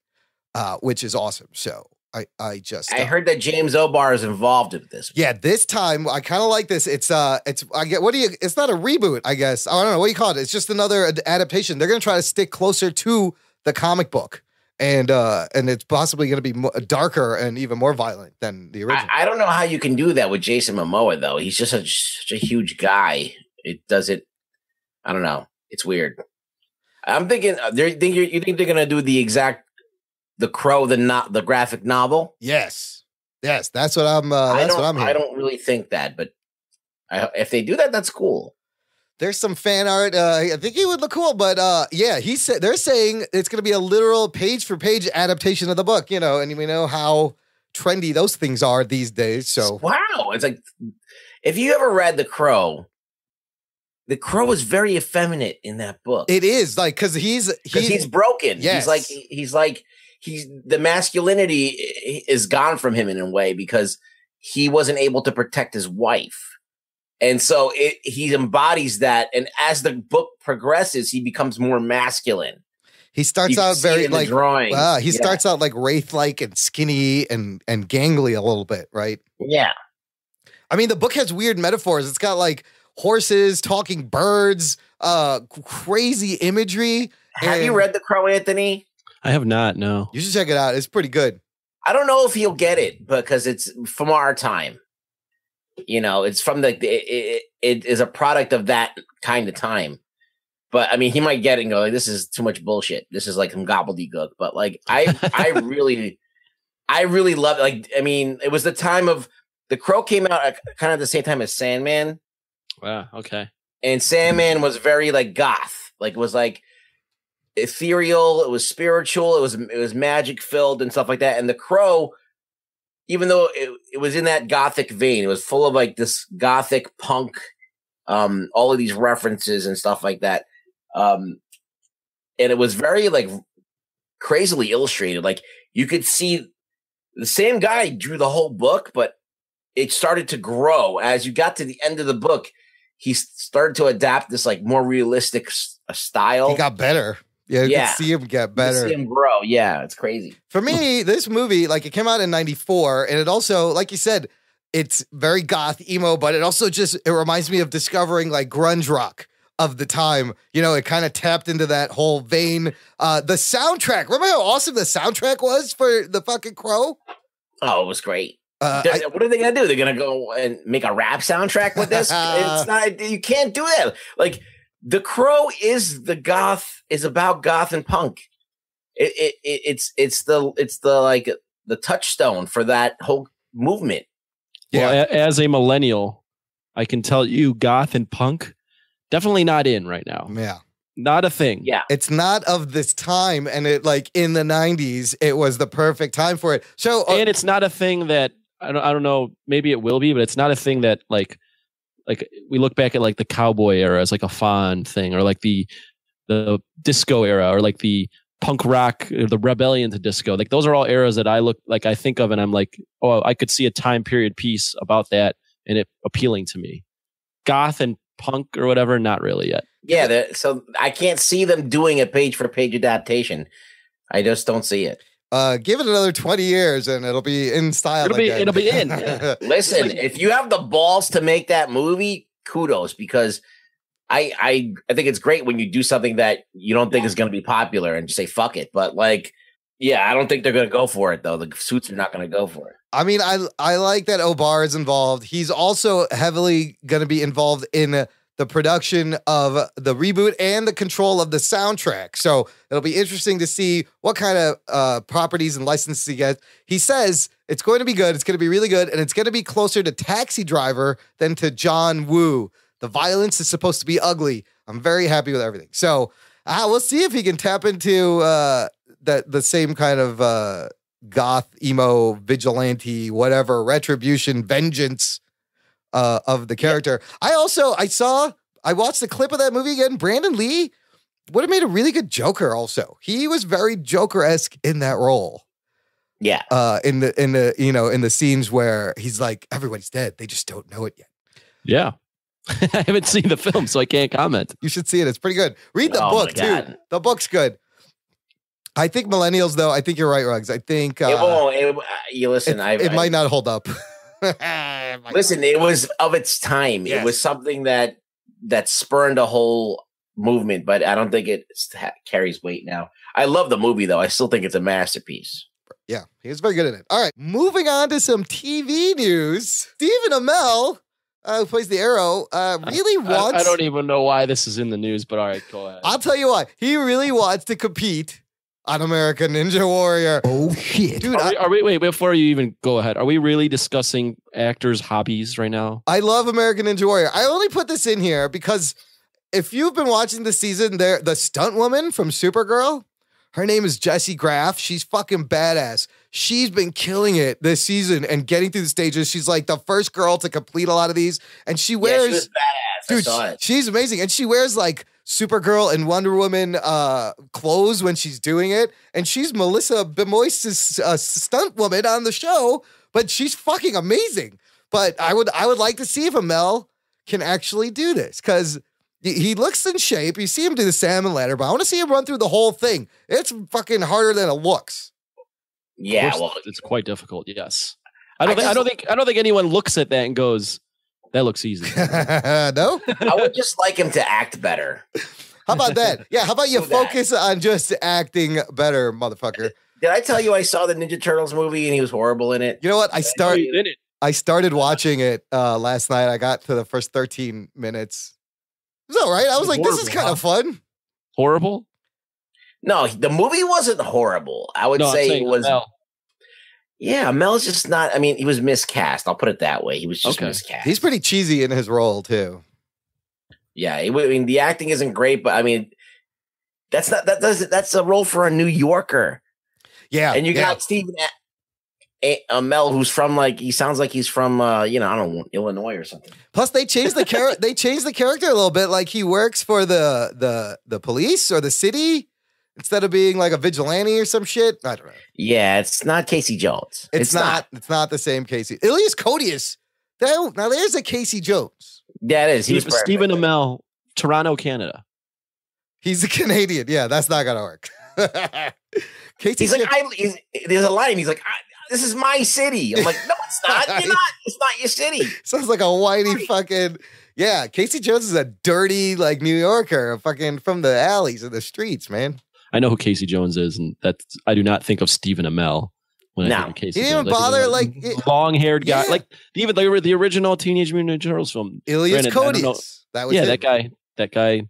uh, which is awesome. So I, I just I uh, heard that James O'Barr is involved with this. yeah, this time I kind of like this. It's uh, it's I get what do you? It's not a reboot, I guess. I don't know what do you call it. It's just another adaptation. They're gonna try to stick closer to the comic book, and uh, and it's possibly gonna be mo- darker and even more violent than the original. I, I don't know how you can do that with Jason Momoa though. He's just a, such a huge guy. It doesn't. I don't know. It's weird. I'm thinking. uh, They think you're, think they're gonna do the exact the Crow the not the graphic novel. yes, yes, that's what I'm. Uh, I that's don't. what I'm I don't really think that, but I, if they do that, that's cool. There's some fan art. Uh, I think he would look cool, but uh, yeah, he said they're saying it's going to be a literal page for page adaptation of the book. You know, and we know how trendy those things are these days. So wow, it's like if you ever read The Crow, The Crow is very effeminate in that book. it is like because he's because he, he's broken. Yes. He's like he's like he's the masculinity is gone from him in a way because he wasn't able to protect his wife. And so it, he embodies that. And as the book progresses, he becomes more masculine. he starts You out very like drawing. ah, he Yeah. starts out like wraith like and skinny and and gangly a little bit, right? Yeah. I mean, the book has weird metaphors. It's got like horses, talking birds, uh, crazy imagery. Have you read The Crow, Anthony? I have not. No. You should check it out. It's pretty good. I don't know if he'll get it because it's from our time. You know, it's from the it, it, it is a product of that kind of time. But I mean, he might get it and go like, "This is too much bullshit. This is like some gobbledygook." But like, I I really, I really love. Like, I mean, it was the time of the Crow came out at kind of the same time as Sandman, Wow. Okay. and Sandman was very like goth. Like, it was like ethereal. It was spiritual. It was it was magic filled and stuff like that. And the Crow, even though it, it was in that gothic vein, it was full of like this gothic punk, um, all of these references and stuff like that. Um, and it was very like crazily illustrated. Like you could see the same guy drew the whole book, but it started to grow as you got to the end of the book. He started to adapt this like more realistic s- style. He got better. Yeah, you Yeah. can see him get You better. see him grow. Yeah, it's crazy. For me, this movie, like it came out in 94, and it also, like you said, it's very goth emo, but it also just it reminds me of discovering like grunge rock of the time. You know, it kind of tapped into that whole vein. Uh the soundtrack. Remember how awesome the soundtrack was for the fucking crow? Oh, it was great. Uh I- what are they gonna do? They're gonna go and make a rap soundtrack with this? it's not. You can't do that. Like the Crow is the goth is about goth and punk. It, it, it it's it's the it's the like the touchstone for that whole movement. Yeah. Well, a- as a millennial, I can tell you, goth and punk, definitely not in right now. yeah. Not a thing. Yeah. It's not of this time, and it like in the 90s, it was the perfect time for it. So uh, and it's not a thing that I don't, I don't know maybe it will be but it's not a thing that like like we look back at like the cowboy era as like a fond thing or like the the disco era or like the punk rock or the rebellion to disco like those are all eras that i look like i think of and i'm like oh i could see a time period piece about that and it appealing to me goth and punk or whatever not really yet Yeah, so I can't see them doing a page for page adaptation. I just don't see it. Uh give it another 20 years and it'll be in style. It'll be- again. it'll be in, yeah. Listen, if you have the balls to make that movie, kudos because I I I think it's great when you do something that you don't think is going to be popular and just say fuck it. But like, yeah, I don't think they're going to go for it though. The suits are not going to go for it. I mean, I I like that O'Barr is involved. He's also heavily going to be involved in the production of the reboot and the control of the soundtrack. So it'll be interesting to see what kind of uh, properties and licenses he gets. He says it's going to be good. It's going to be really good, and it's going to be closer to Taxi Driver than to John Woo. The violence is supposed to be ugly. I'm very happy with everything. So uh, we'll see if he can tap into uh, that the same kind of uh, goth emo vigilante whatever retribution vengeance uh, of the character. I also I saw I watched the clip of that movie again. Brandon Lee would have made a really good Joker. Also, he was very Joker esque in that role. Yeah. Uh, in the in the you know in the scenes where he's like everybody's dead, they just don't know it yet. Yeah. I haven't seen the film, so I can't comment. You should see it. It's pretty good. Read the Oh book too. The book's good. I think millennials, though. I think you're right, Ruggs. I think uh, it won't. It, uh, you listen. it, I, it I- might not hold up. It might Listen, it was of its time. Yes. It was something that that spurned a whole movement, but I don't think it carries weight now. I love the movie though. I still think it's a masterpiece. Yeah, he was very good at it. All right, moving on to some TV news. Stephen Amell, uh, who plays the Arrow, uh, really I, wants. I don't even know why this is in the news, but all right, go ahead. I'll tell you why. He really wants to compete on American Ninja Warrior. Oh shit. Dude, Are I, we, are we wait before you even go ahead? Are we really discussing actors' hobbies right now? I love American Ninja Warrior. I only put this in here because if you've been watching the season, there the stunt woman from Supergirl, her name is Jessie Graff. She's fucking badass. She's been killing it this season and getting through the stages. She's like the first girl to complete a lot of these, and she Yeah, wears she was badass. I dude. saw she- she's amazing, and she wears like Supergirl and Wonder Woman uh, clothes when she's doing it, and she's Melissa Benoist's uh, stunt woman on the show. But she's fucking amazing. But I would I would like to see if Amell can actually do this because he looks in shape. You see him do the salmon ladder, but I want to see him run through the whole thing. It's fucking harder than it looks. Yeah, course, well, it's quite difficult. Yes, I don't. I think, I don't think. I don't think anyone looks at that and goes, "That looks easy." no? I would just like him to act better. How about that? Yeah, how about you Do that. focus on just acting better, motherfucker? Did I tell you I saw the Ninja Turtles movie and he was horrible in it? You know what? I start He's in it. I started watching it uh, last night. I got to the first 13 minutes. It was all right. I was like, this is kind of fun. Horrible. No, the movie wasn't horrible. I would No, say it was. Mel. Yeah, Mel's just not. I mean, he was miscast. I'll put it that way. He was just Okay. miscast. He's pretty cheesy in his role, too. Yeah, it, I mean, the acting isn't great, but I mean, that's not that does that's a role for a New Yorker, Yeah. and you yeah. got Stephen A- A- Amell, who's from like he sounds like he's from uh, you know I don't know Illinois or something. Plus, they changed the character. they changed the character a little bit. Like he works for the the the police or the city instead of being like a vigilante or some shit. I don't know. Yeah, it's not Casey Jones. It's, not, It's not the same Casey. Elias Koteas. Now, now there's a Casey Jones. Yeah, it is. He was Stephen perfect. Amell, Toronto, Canada. He's a Canadian. Yeah, that's not gonna work. Casey. He's like, I, he's, there's a line. He's like, I, this is my city. I'm like, no, it's not. You're not. It's not your city. Sounds like a whitey fucking yeah. Casey Jones is a dirty like New Yorker, fucking from the alleys and the streets, man. I know who Casey Jones is, and that's I do not think of Stephen Amell when I think of Casey. He didn't Jones. I think bother, of like, it- long-haired guy, Yeah. like even the, the original Teenage Mutant Ninja Turtles film. Elias Granted, I don't know- Koteas. That was yeah, him. that guy. That guy,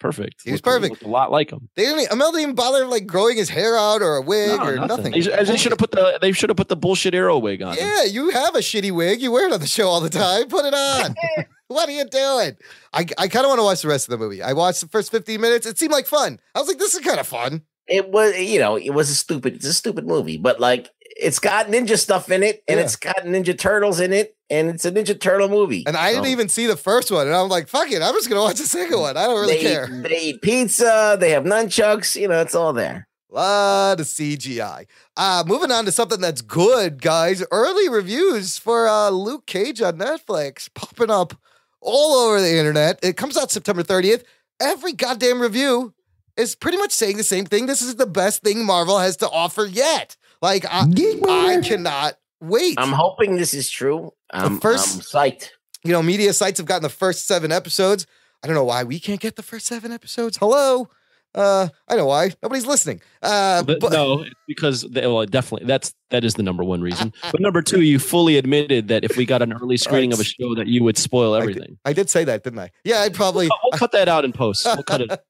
perfect. He was Looked- perfect. looked a lot like him. They didn't. Amell didn't even bother like growing his hair out or a wig No, or nothing. They, they should have put the they should have put the bullshit arrow wig on. him. Yeah, you have a shitty wig. You wear it on the show all the time. Put it on. what are you doing? I, I kind of want to watch the rest of the movie. I watched the first 15 minutes. It seemed like fun. I was like, this is kind of fun. It was, you know, it was a stupid. It's a stupid movie, but like, it's got ninja stuff in it, and Yeah. it's got Ninja Turtles in it, and it's a Ninja Turtle movie. And I didn't even see the first one. And I'm like, fuck it. I'm just going to watch the second one. I don't really they, care. They eat pizza. They have nunchucks. You know, it's all there. A lot of CGI. Uh, moving on to something that's good, guys. Early reviews for uh, Luke Cage on Netflix popping up all over the internet. It comes out September 30th. Every goddamn review is pretty much saying the same thing. This is the best thing Marvel has to offer yet. Like, I, I cannot wait. I'm hoping this is true. I'm, first- I'm psyched. you know, media sites have gotten the first seven episodes. I don't know why we can't get the first seven episodes. Hello. Uh, I know why. Nobody's listening. Uh, But, but no, because they, well, definitely that's that is the number one reason. But number two, you fully admitted that if we got an early screening of a show, that you would spoil everything. I did say that, didn't I? Yeah, I'd probably. We'll cut that out in post. We'll cut it.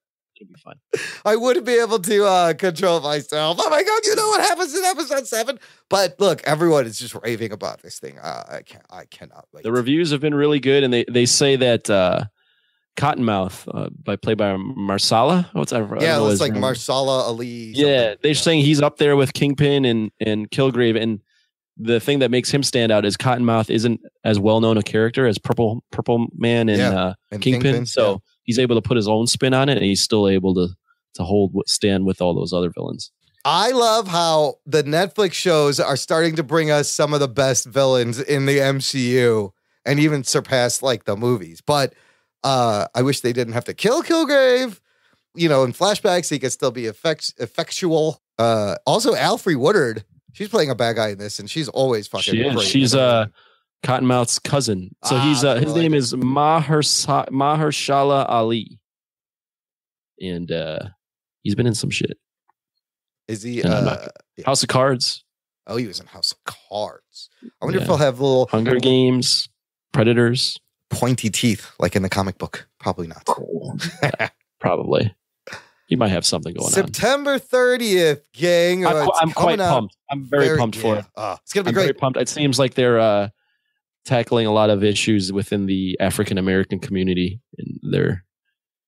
It'll be fine. I wouldn't be able to uh, control myself. Oh my god, you know what happens in episode seven? But look, everyone is just raving about this thing. Uh, I can't. I cannot wait. The reviews have been really good, and they they say that uh, Cottonmouth, uh, by played by Marsala, what's that? Yeah, it's like name. Marsala Ali. Yeah, they're saying he's up there with Kingpin and and Kilgrave, and the thing that makes him stand out is Cottonmouth isn't as well known a character as Purple Purple Man and, Yeah, uh, and Kingpin, so yeah. he's able to put his own spin on it, and he's still able to to hold stand with all those other villains. I love how the Netflix shows are starting to bring us some of the best villains in the MCU and even surpass like the movies. But uh, I wish they didn't have to kill Kilgrave. You know, in flashbacks, he could still be effect- effectual. Uh, also, Alfre Woodard, she's playing a bad guy in this, and she's always fucking. She is. She's uh Cottonmouth's cousin. So Ah, he's uh, his cool. name is Mahersa- Mahershala Ali, and uh he's been in some shit. is he? Uh, not- House of Cards, oh, he was in House of Cards. I wonder if Yeah. he'll have little Hunger Games, Predators, pointy teeth like in the comic book. Probably not. probably. You might have something going on. September 30th, gang. I'm, Uh, qu- I'm quite coming out pumped. I'm very, pumped for it. Oh, it's gonna be I'm great. very pumped. It seems like they're uh, tackling a lot of issues within the African American community, and they're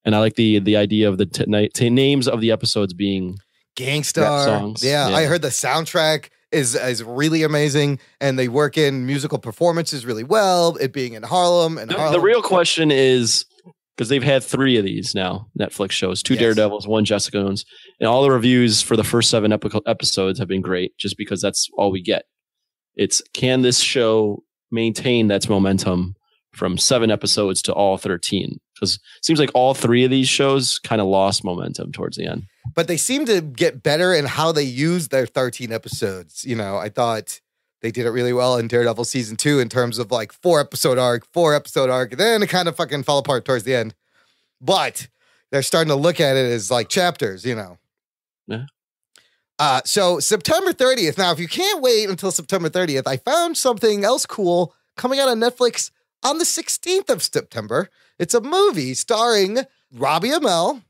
and I like the the idea of the t- names of the episodes being Gang Starr. songs. Yeah, Yeah. I heard the soundtrack is is really amazing, and they work in musical performances really well. It being in Harlem and The, Harlem. the real question is because they've had three of these now Netflix shows, two Yes. Daredevils, one Jessica Jones, and all the reviews for the first seven epi- episodes have been great, just because that's all we get. It's can this show maintain that's momentum from seven episodes to all thirteen? Because it seems like all three of these shows kind of lost momentum towards the end. but they seem to get better in how they use their 13 episodes. You know, I thought they did it really well in Daredevil season two in terms of like four episode arc, four episode arc. Then it kind of fucking fell apart towards the end. But they're starting to look at it as like chapters, you know. Yeah. Uh, so September 30th. Now, if you can't wait until September 30th, I found something else cool coming out on Netflix on the 16th of September. It's a movie starring Robbie Amell,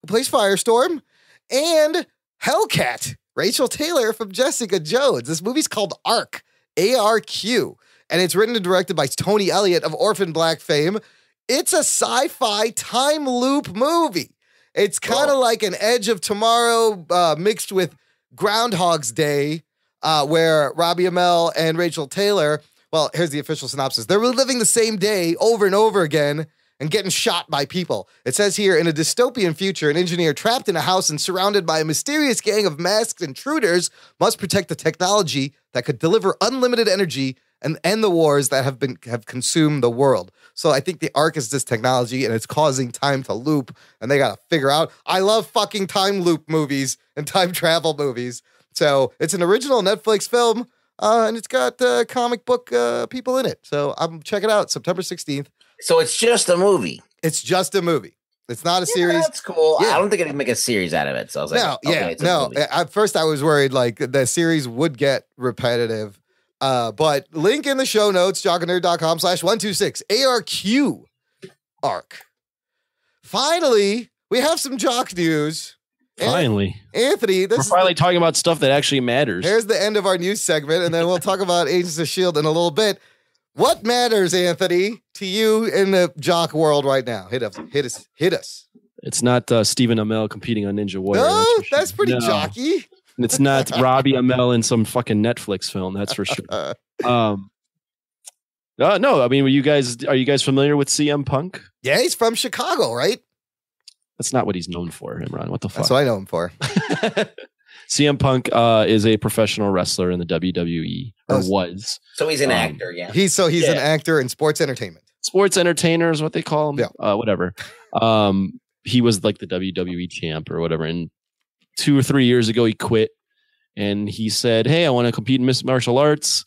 who plays Firestorm, and Hellcat, Rachael Taylor from Jessica Jones. This movie's called Arc, A R Q, and it's written and directed by Tony Elliott of Orphan Black fame. It's a sci fi time loop movie. It's kind of like an Edge of Tomorrow uh, mixed with Groundhog's Day, uh, where Robbie Amell and Rachael Taylor, well, here's the official synopsis. They're reliving the same day over and over again and getting shot by people. It says here in a dystopian future, an engineer trapped in a house and surrounded by a mysterious gang of masked intruders must protect the technology that could deliver unlimited energy and end the wars that have been have consumed the world. So I think the arc is this technology and it's causing time to loop and they got to figure out. I love fucking time loop movies and time travel movies. So it's an original Netflix film uh, and it's got uh, comic book uh, people in it. So I'm check it out September 16th. So it's just a movie. It's just a movie. It's not a Yeah, series. That's cool. Yeah. I don't think I can make a series out of it. So I was like, no, okay, yeah, it's a no. At first, I was worried like the series would get repetitive. Uh, but link in the show notes, jockandnerd.com slash 126 ARQ arc. Finally, we have some jock news. Finally, Anthony, this we're is finally talking about stuff that actually matters. Here's the end of our news segment, and then we'll talk about Agents of S.H.I.E.L.D. in a little bit. What matters, Anthony, to you in the jock world right now? Hit us, hit us, hit us. It's not uh, Stephen Amell competing on Ninja Warrior. No, for sure. that's pretty No. jockey. It's not Robbie Amell in some fucking Netflix film. That's for sure. Um, uh, no, I mean, were you guys are you guys familiar with CM Punk? yeah, he's from Chicago, right? That's not what he's known for, Imran. What the fuck? That's what I know him for. CM Punk uh, is a professional wrestler in the WWE, or Oh, was. so he's an um, actor, yeah. He's so he's an actor in sports entertainment. Sports entertainer is what they call him. Yeah. Uh, whatever. Um, he was like the WWE champ or whatever. And two or three years ago, he quit and he said, Hey, I want to compete in Mixed Martial Arts.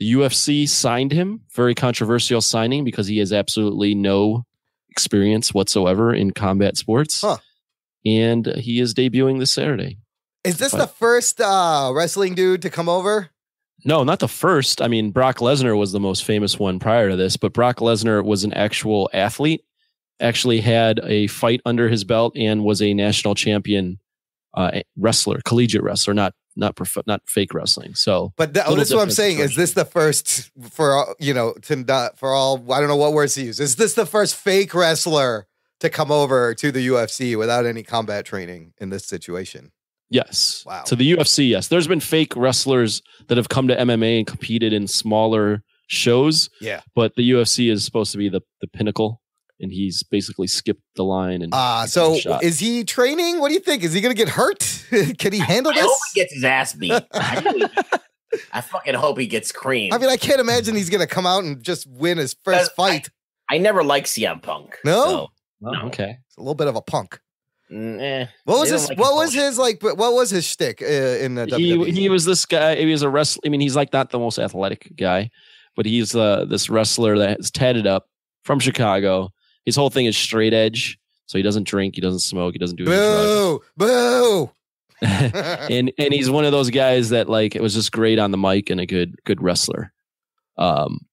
The UFC signed him. Very controversial signing because he has absolutely no experience whatsoever in combat sports. Huh. and he is debuting this Saturday. Is this But- the first uh, wrestling dude to come over? No, not the first. I mean, Brock Lesnar was the most famous one prior to this, but Brock Lesnar was an actual athlete, actually had a fight under his belt, and was a national champion uh, wrestler, collegiate wrestler, not not prof- not fake wrestling. So But that, this is what I'm saying. Is this the first for all- you know to not uh, for all? I don't know what words to use. Is this the first fake wrestler to come over to the UFC without any combat training in this situation? yes, Wow. to the UFC, yes. There's been fake wrestlers that have come to MMA and competed in smaller shows, Yeah. but the UFC is supposed to be the the pinnacle, and he's basically skipped the line and Uh so is he training? What do you think? Is he going to get hurt? Can he handle I hope this? he gets his ass beat. I, I fucking hope he gets creamed. I mean, I can't imagine he's going to come out and just win his first Uh, I- fight. I never liked CM Punk. No? so, Oh, no. okay. It's a little bit of a punk. mm, eh. What was They his? like what his was his like? What was his shtick uh, in the he WWE? he was this guy. He was a wrestler. I mean, he's like not the most athletic guy, but he's uh, this wrestler that's tatted up from Chicago. His whole thing is straight edge. So he doesn't drink, he doesn't smoke, he doesn't do boo, boo. and and he's one of those guys that like it was just great on the mic and a good good wrestler. Um,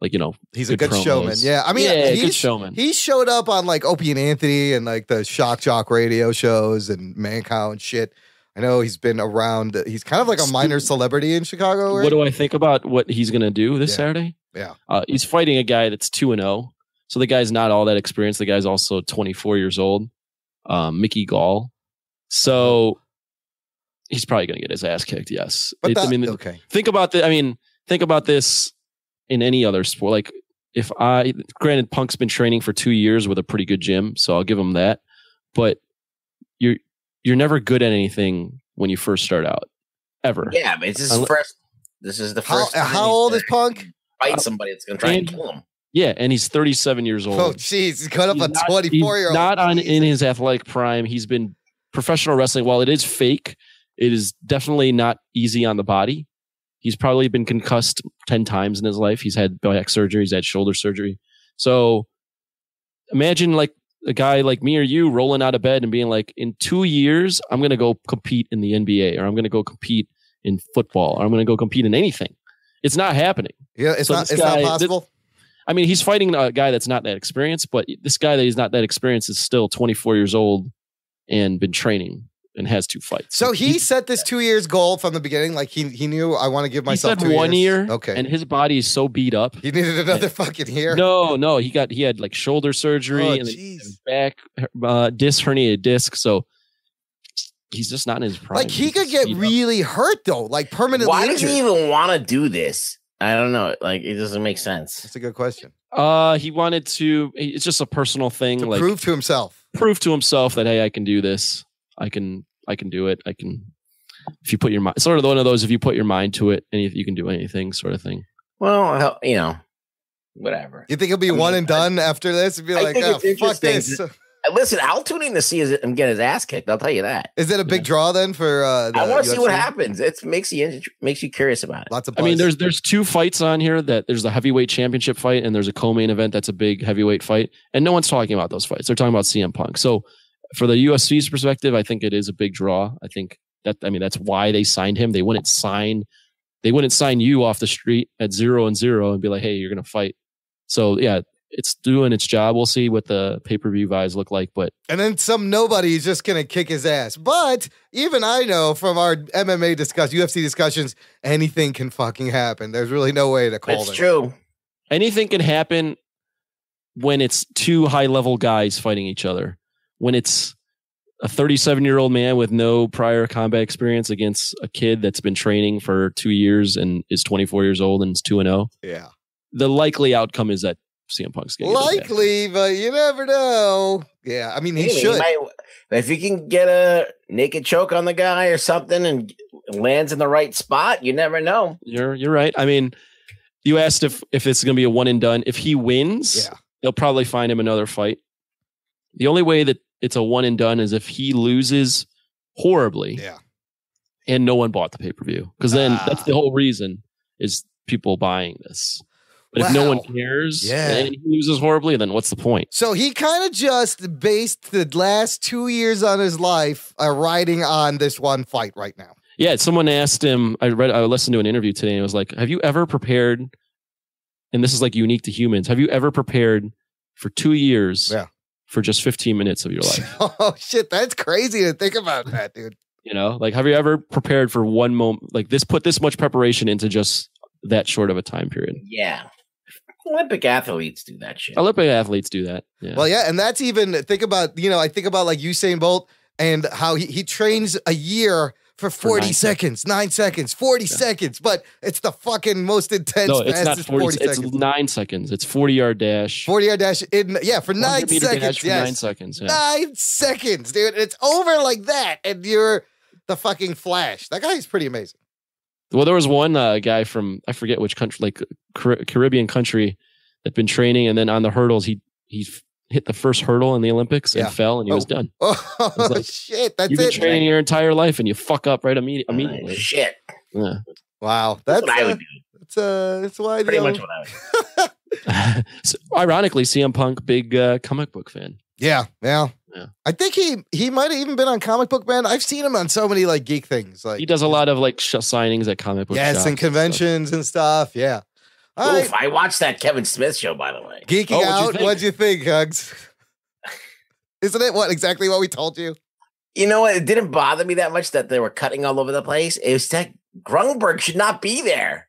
like you know, He's a good good showman. Yeah, I mean, yeah, he's, good showman. He showed up on like Opie and Anthony and like the Shock Jock radio shows and Mancow and shit. I know he's been around. He's kind of like a minor celebrity in Chicago. Right? What do I think about what he's going to do this Yeah. Saturday? Yeah. Uh, he's fighting a guy that's 2 and 0. So the guy's not all that experienced. The guy's also 24 years old, um, Mickey Gall. So he's probably going to get his ass kicked, yes. but It- that, I mean, okay. think about the, I mean, think about this in any other sport. Like if I, granted, Punk's been training for two years with a pretty good gym, so I'll give him that. But you're, you're never good at anything when you first start out, ever. Yeah, but it's his Unle- first. This is the How, first. time how old is Punk? Fight somebody that's going to try and And- kill him. Yeah, and he's 37 years oh, old. Oh, jeez, he's cut up He's a not- 24 year old. Not on in his athletic prime. He's been professional wrestling. While it is fake, it is definitely not easy on the body. He's probably been concussed 10 times in his life. He's had back surgery, he's had shoulder surgery. So imagine like a guy like me or you rolling out of bed and being like, in two years, I'm going to go compete in the NBA or I'm going to go compete in football or I'm going to go compete in anything. It's not happening. Yeah, it's So not. It's guy- not possible. I mean, he's fighting a guy that's not that experienced, but this guy that he's not that experienced is still 24 years old and been training and has two fights. So he set this two years goal from the beginning. Like he he knew I want to give he myself said two one years. year, Okay, and his body is so beat up. he needed another fucking year. No, no, he got he had like shoulder surgery Oh, and then back uh, disc herniated disc. So he's just not in his prime. Like he He's could get beat up. really hurt though, like permanently Why does injured. he even want to do this? I don't know. Like it doesn't make sense. That's a good question. Uh, he wanted to. It's just a personal thing, To like prove to himself. prove to himself that hey, I can do this. I can I can do it. I can. If you put your mind, sort of one of those. If you put your mind to it, any you can do anything, sort of thing. Well, you know, whatever. You think he'll be I mean, one and I- done after this and be I like, think oh, it's fuck interesting this? Listen, I'll tune in to see him get his ass kicked. I'll tell you that. Is it a big Yeah. draw then for uh the I want to see what happens. It makes you makes you curious about it. Lots of I mean, there's there's two fights on here. That there's a heavyweight championship fight and there's a co-main event that's a big heavyweight fight, and no one's talking about those fights. They're talking about CM Punk. So, for the UFC's perspective, I think it is a big draw. I think that I mean that's why they signed him. They wouldn't sign they wouldn't sign you off the street at zero and zero and be like, hey, you're gonna fight. So yeah, it's doing its job. We'll see what the pay per view vibes look like, but and then some nobody is just gonna kick his ass. But even I know from our MMA discuss UFC discussions, anything can fucking happen. There's really no way to call That's it. true. anything can happen when it's two high level guys fighting each other. When it's a 37 year old man with no prior combat experience against a kid that's been training for two years and is 24 years old and is 2 and 0, Yeah. the likely outcome is that CM Punk's getting his. Likely, but you never know. Yeah, I mean he Anyway, should. might- if you can get a naked choke on the guy or something and lands in the right spot, you never know. You're you're right. I mean, you asked if if it's going to be a one and done. If he wins, Yeah. they'll probably find him another fight. The only way that it's a one and done is if he loses horribly. Yeah. and no one bought the pay per view because then Ah. that's the whole reason is people buying this. But if no one cares Yeah. and he loses horribly, then what's the point? So he kind of just based the last two years on his life uh, riding on this one fight right now. Yeah, someone asked him. I read. I listened to an interview today, and it was like, "Have you ever prepared?" And this is like unique to humans. Have you ever prepared for two years Yeah. for just fifteen minutes of your life? oh shit, that's crazy to think about that, dude. you know, like have you ever prepared for one moment? Like this, put this much preparation into just that short of a time period. Yeah. Olympic athletes do that shit. Olympic athletes do that. Yeah. Well, yeah, and that's even think about you know I think about like Usain Bolt and how he, he trains a year for forty nine seconds, nine seconds, forty seconds, but it's the fucking most intense. no, it's not fastest 40, 40 it's seconds. nine seconds. It's 40 yard dash. Forty yard dash in yeah for nine seconds. dash for yes. nine seconds. Yeah. Nine seconds, dude. It's over like that, and you're the fucking Flash. That guy's pretty amazing. Well, there was one uh, guy from I forget which country, like Car- Caribbean country, that'd been training, and then on the hurdles, he he f- hit the first hurdle in the Olympics Yeah. and fell, and he was Oh. done. Oh like, shit, that's You've been it. training your entire life, and you fuck up right imme- immediately. Shit. Yeah. Wow, That's, that's what I uh, would do. that's uh, that's why Pretty the, much what I would do. so, ironically, CM Punk, big uh, comic book fan. Yeah, yeah. Yeah. I think he he might have even been on Comic Book Man. I've seen him on so many like geek things, like He does a lot of like sh- signings at comic book yes, shops and stuff. conventions and stuff. Yeah. All right, Oof, I watched that Kevin Smith show, by the way. geeking Oh, what'd you out. think? What'd you think, Hugs? Isn't it what exactly what we told you? You know what? It didn't bother me that much that they were cutting all over the place. It was that Grunberg should not be there.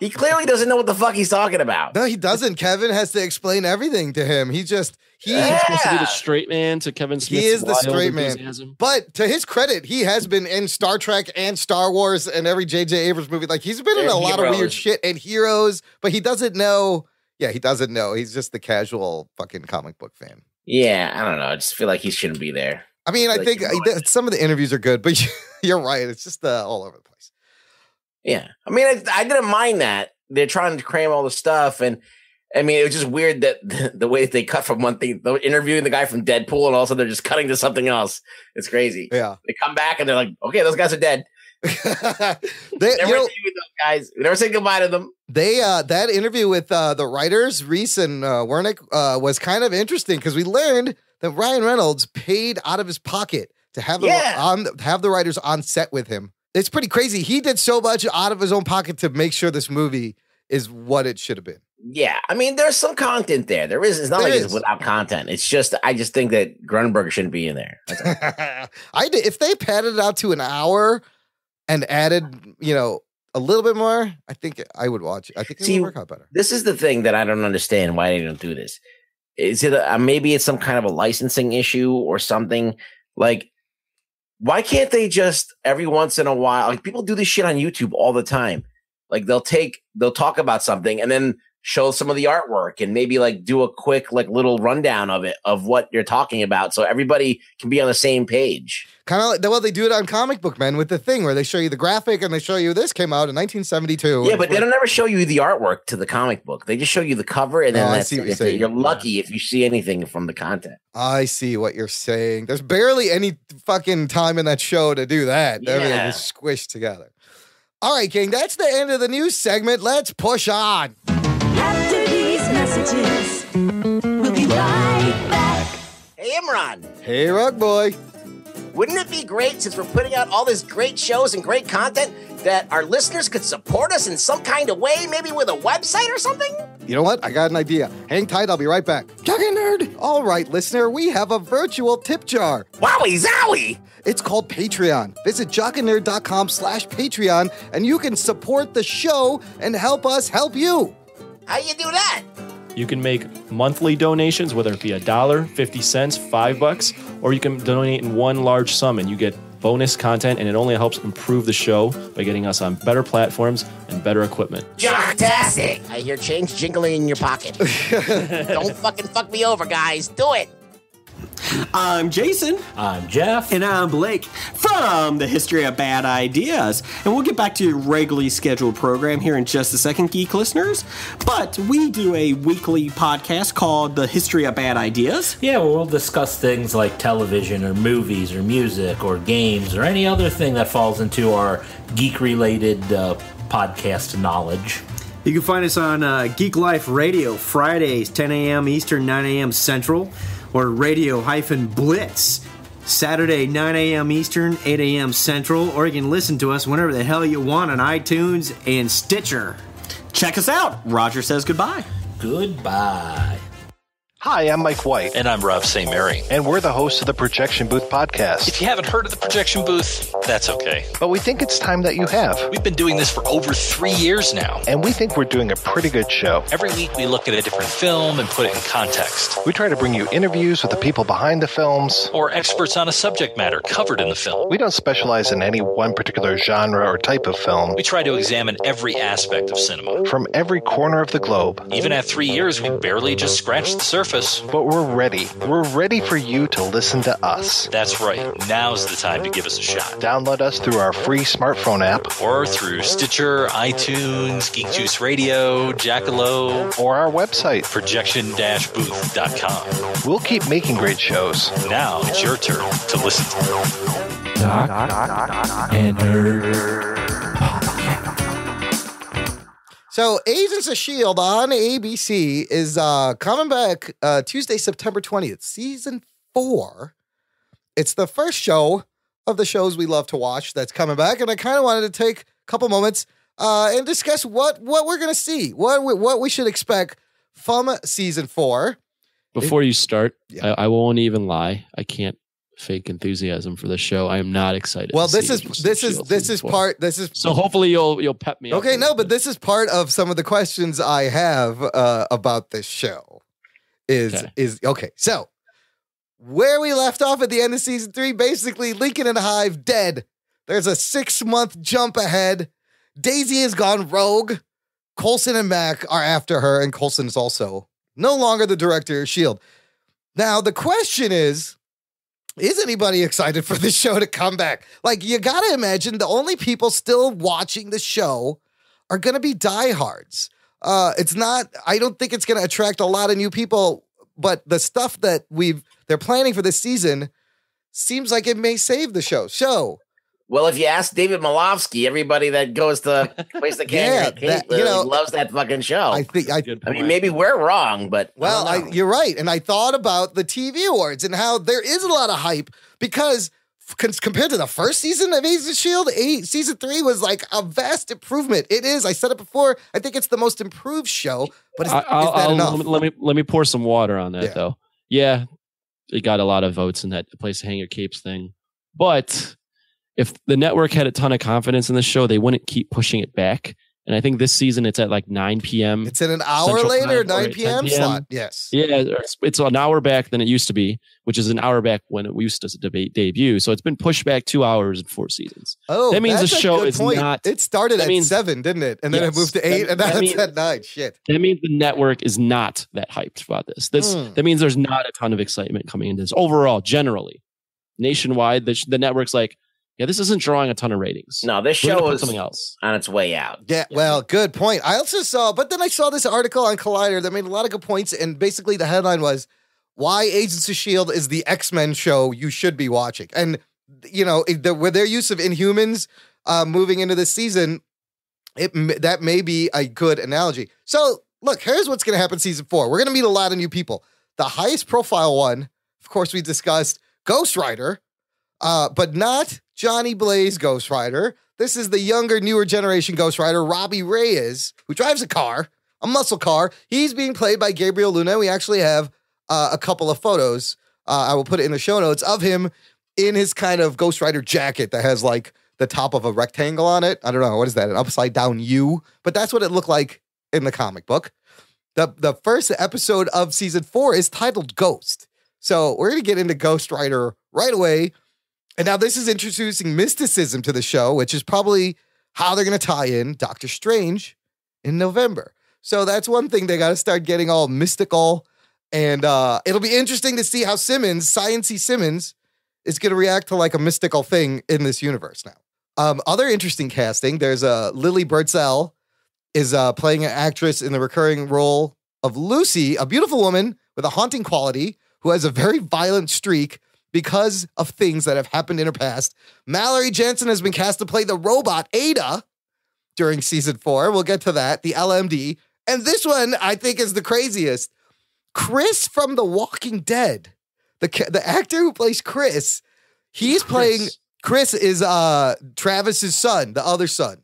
He clearly doesn't know what the fuck he's talking about. No, he doesn't. Kevin has to explain everything to him. He just he. He's supposed to be the straight man to Kevin He is the wild straight man. But to his credit, he has been in Star Trek and Star Wars and every J.J. Abrams movie. Like he's been in And a lot of weird shit and heroes, but he doesn't know. Yeah, he doesn't know. He's just the casual fucking comic book fan. Yeah, I don't know. I just feel like he shouldn't be there. I mean, I Like, think you know, th- some of the interviews are good, but you're right. It's just uh, all over the place. Yeah, I mean, I, I didn't mind that they're trying to cram all the stuff, and I mean, it was just weird that the, the way they cut from one thing, they're interviewing the guy from Deadpool, and also they're just cutting to something else. It's crazy. Yeah. They come back and they're like, "Okay, those guys are dead." they, Never you know, those guys. We never say goodbye to them. they uh, that interview with uh, the writers Reese and uh, Wernick uh, was kind of interesting because we learned that Ryan Reynolds paid out of his pocket to have the Yeah. on have the writers on set with him. It's pretty crazy. He did so much out of his own pocket to make sure this movie is what it should have been. Yeah, I mean, there's some content there. There is. It's not There like is. it's without content. It's just I just think that Grunberg shouldn't be in there. I did if they padded it out to an hour and added, you know, a little bit more, I think I would watch it. I think it See, would work out better. this is the thing that I don't understand why they don't do this. Is it a, maybe it's some kind of a licensing issue or something? Like, why can't they just every once in a while? Like people do this shit on YouTube all the time. Like they'll take they'll talk about something and then show some of the artwork and maybe like do a quick like little rundown of it of what you're talking about so everybody can be on the same page. Kind of like well, they do it on Comic Book Men with the thing where they show you the graphic and they show you this came out in 1972. Yeah, but they don't ever show you the artwork to the comic book. They just show you the cover, and oh, then Oh, that's see what you're saying. You're lucky if you see anything from the content. I see what you're saying. There's barely any fucking time in that show to do that. Everything is squished together. All right, King, that's the end of the news segment. Let's push on. After these messages, we'll be right back. Hey, Imran, Hey, Rug Boy. wouldn't it be great since we're putting out all this great shows and great content that our listeners could support us in some kind of way, maybe with a website or something? You know what? I got an idea. Hang tight, I'll be right back. Talking nerd. All right, listener, we have a virtual tip jar. Wowie zowie! It's called Patreon. Visit jockandnerd.com slash Patreon and you can support the show and help us help you. How you do that? You can make monthly donations, whether it be a dollar, 50 cents, five bucks, or you can donate in one large sum and you get bonus content and it only helps improve the show by getting us on better platforms and better equipment. Fantastic! I hear change jingling in your pocket. Don't fucking fuck me over, guys. Do it. I'm Jason. I'm Jeff. And I'm Blake from the History of Bad Ideas. And we'll get back to your regularly scheduled program here in just a second, geek listeners. But we do a weekly podcast called The History of Bad Ideas. Yeah, well, we'll discuss things like television or movies or music or games or any other thing that falls into our geek related uh, podcast knowledge. You can find us on uh, Geek Life Radio Fridays, 10 a.m. Eastern, 9 a.m. Central, or Radio hyphen Blitz Saturday, 9 a.m. Eastern, 8 a.m. Central, or you can listen to us whenever the hell you want on iTunes and Stitcher. Check us out. Roger says goodbye. Goodbye. Hi, I'm Mike White, And I'm Rob St. Mary. and we're the hosts of the Projection Booth podcast. If you haven't heard of the projection booth, that's okay. But we think it's time that you have. We've been doing this for over three years now. And we think we're doing a pretty good show. Every week we look at a different film and put it in context, We try to bring you interviews with the people behind the films. or experts on a subject matter covered in the film. We don't specialize in any one particular genre or type of film. We try to examine every aspect of cinema. From every corner of the globe. Even at three years, we barely just scratched the surface. But we're ready. We're ready for you to listen to us. That's right. Now's the time to give us a shot. Download us through our free smartphone app Or through Stitcher, iTunes, Geek Juice Radio, Jackalow, or our website. projection-booth.com. We'll keep making great shows. Now it's your turn to listen to them. and nerd. So, Agents of S.H.I.E.L.D. On ABC is uh, coming back uh, Tuesday, September 20th, season four. It's the first show of the shows we love to watch that's coming back. And I kind of wanted to take a couple moments uh, and discuss what, what we're going to see, what, we- what we should expect from season four. Before you start, Yeah. I, I won't even lie. I can't fake enthusiasm for the show. I am not excited. Well, this is this is this is part this is So hopefully you'll you'll pep me. up Okay, no, but this is part of some of the questions I have uh, about this show. Is Okay. is okay? So where we left off at the end of season three, basically Lincoln and Hive dead. There's a six month jump ahead. Daisy has gone rogue. Coulson and Mac are after her, and Coulson is also no longer the director of Shield. Now the question is. Is anybody excited for the show to come back? Like, you gotta imagine the only people still watching the show are gonna be diehards. Uh, it's not, I don't think it's gonna attract a lot of new people, but the stuff that we've they're planning for this season seems like it may save the show. Show. Well, if you ask David Malofsky, everybody that goes to place the Yeah, can that- you know, loves that fucking show. I think I Good I mean, maybe we're wrong, but Well, I, I, you're right, and I thought about the TV awards and how there is a lot of hype because compared to the first season of Agents of Shield, eight, season three was like a vast improvement. It is. I said it before. I think it's the most improved show, but is, I, is that I'll- enough? Let me, let me let me pour some water on that Yeah. though. Yeah, it got a lot of votes in that place to hang your capes thing, but if the network had a ton of confidence in the show, they wouldn't keep pushing it back. And I think this season it's at like 9 p.m. It's in an hour Central later, 9 p.m. PM. slot. Yes. Yeah, it's- an hour back than it used to be, which is an hour back when it used to debate debut. So it's been pushed back two hours and four seasons. Oh, That means the show is point. not- It started at means- seven, didn't it? And then Yes. it moved to That- eight, and that now it's means- at nine. Shit. That means the network is not that hyped about this. This Hmm. that means there's not a ton of excitement coming into this overall, generally, nationwide. The, the network's like, yeah, this isn't drawing a ton of ratings. no, this We're show is something else. on its way out. Yeah, well, good point. I also saw, but then I saw this article on Collider that made a lot of good points, and basically the headline was "Why Agents of Shield is the X Men show you should be watching." And you know, the, with their use of Inhumans uh, moving into this season, it that may be a good analogy. So, look, here's what's going to happen season four. We're going to meet a lot of new people. The highest profile one, of course, we discussed Ghost Rider, uh, but not Johnny Blaze Ghost Rider. This is the younger, newer generation Ghost Rider, Robbie Reyes, who drives a car, a muscle car. He's being played by Gabriel Luna. We actually have uh, a couple of photos. Uh, I will put it in the show notes of him in his kind of Ghost Rider jacket that has like the top of a rectangle on it. I don't know what is that, an upside down U, but that's what it looked like in the comic book. the The first episode of season four is titled Ghost, so we're gonna get into Ghost Rider right away. And now this is introducing mysticism to the show, which is probably how they're going to tie in Doctor Strange in November. So that's one thing they got to start getting all mystical. And uh, it'll be interesting to see how Simmons, Sciency Simmons, is going to react to like a mystical thing in this universe now. Um, other interesting casting. There's uh, Lilli Birdsell is uh, playing an actress in the recurring role of Lucy, a beautiful woman with a haunting quality who has a very violent streak because of things that have happened in her past. Mallory Jansen has been cast to play the robot Ada. during season four. We'll get to that. The LMD. And this one I think is the craziest. Chris from The Walking Dead. The the actor who plays Chris, he's playing Chris is uh Travis's son, the other son.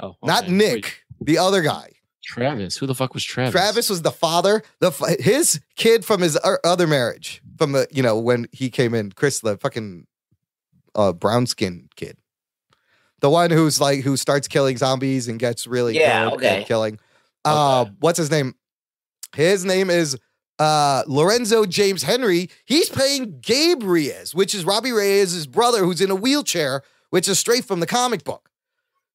Oh, Not. Nick, Wait, the other guy. Travis. Who the fuck was Travis? Travis was the father, the his kid from his other marriage, from the you know when he came in, Chris, the fucking uh, brown skin kid, the one who's like who starts killing zombies and gets really Yeah, good okay. at killing. Uh, what's his name? His name is uh, Lorenzo James Henry. He's playing Gabe Reyes, which is Robbie Reyes' brother, who's in a wheelchair, which is straight from the comic book.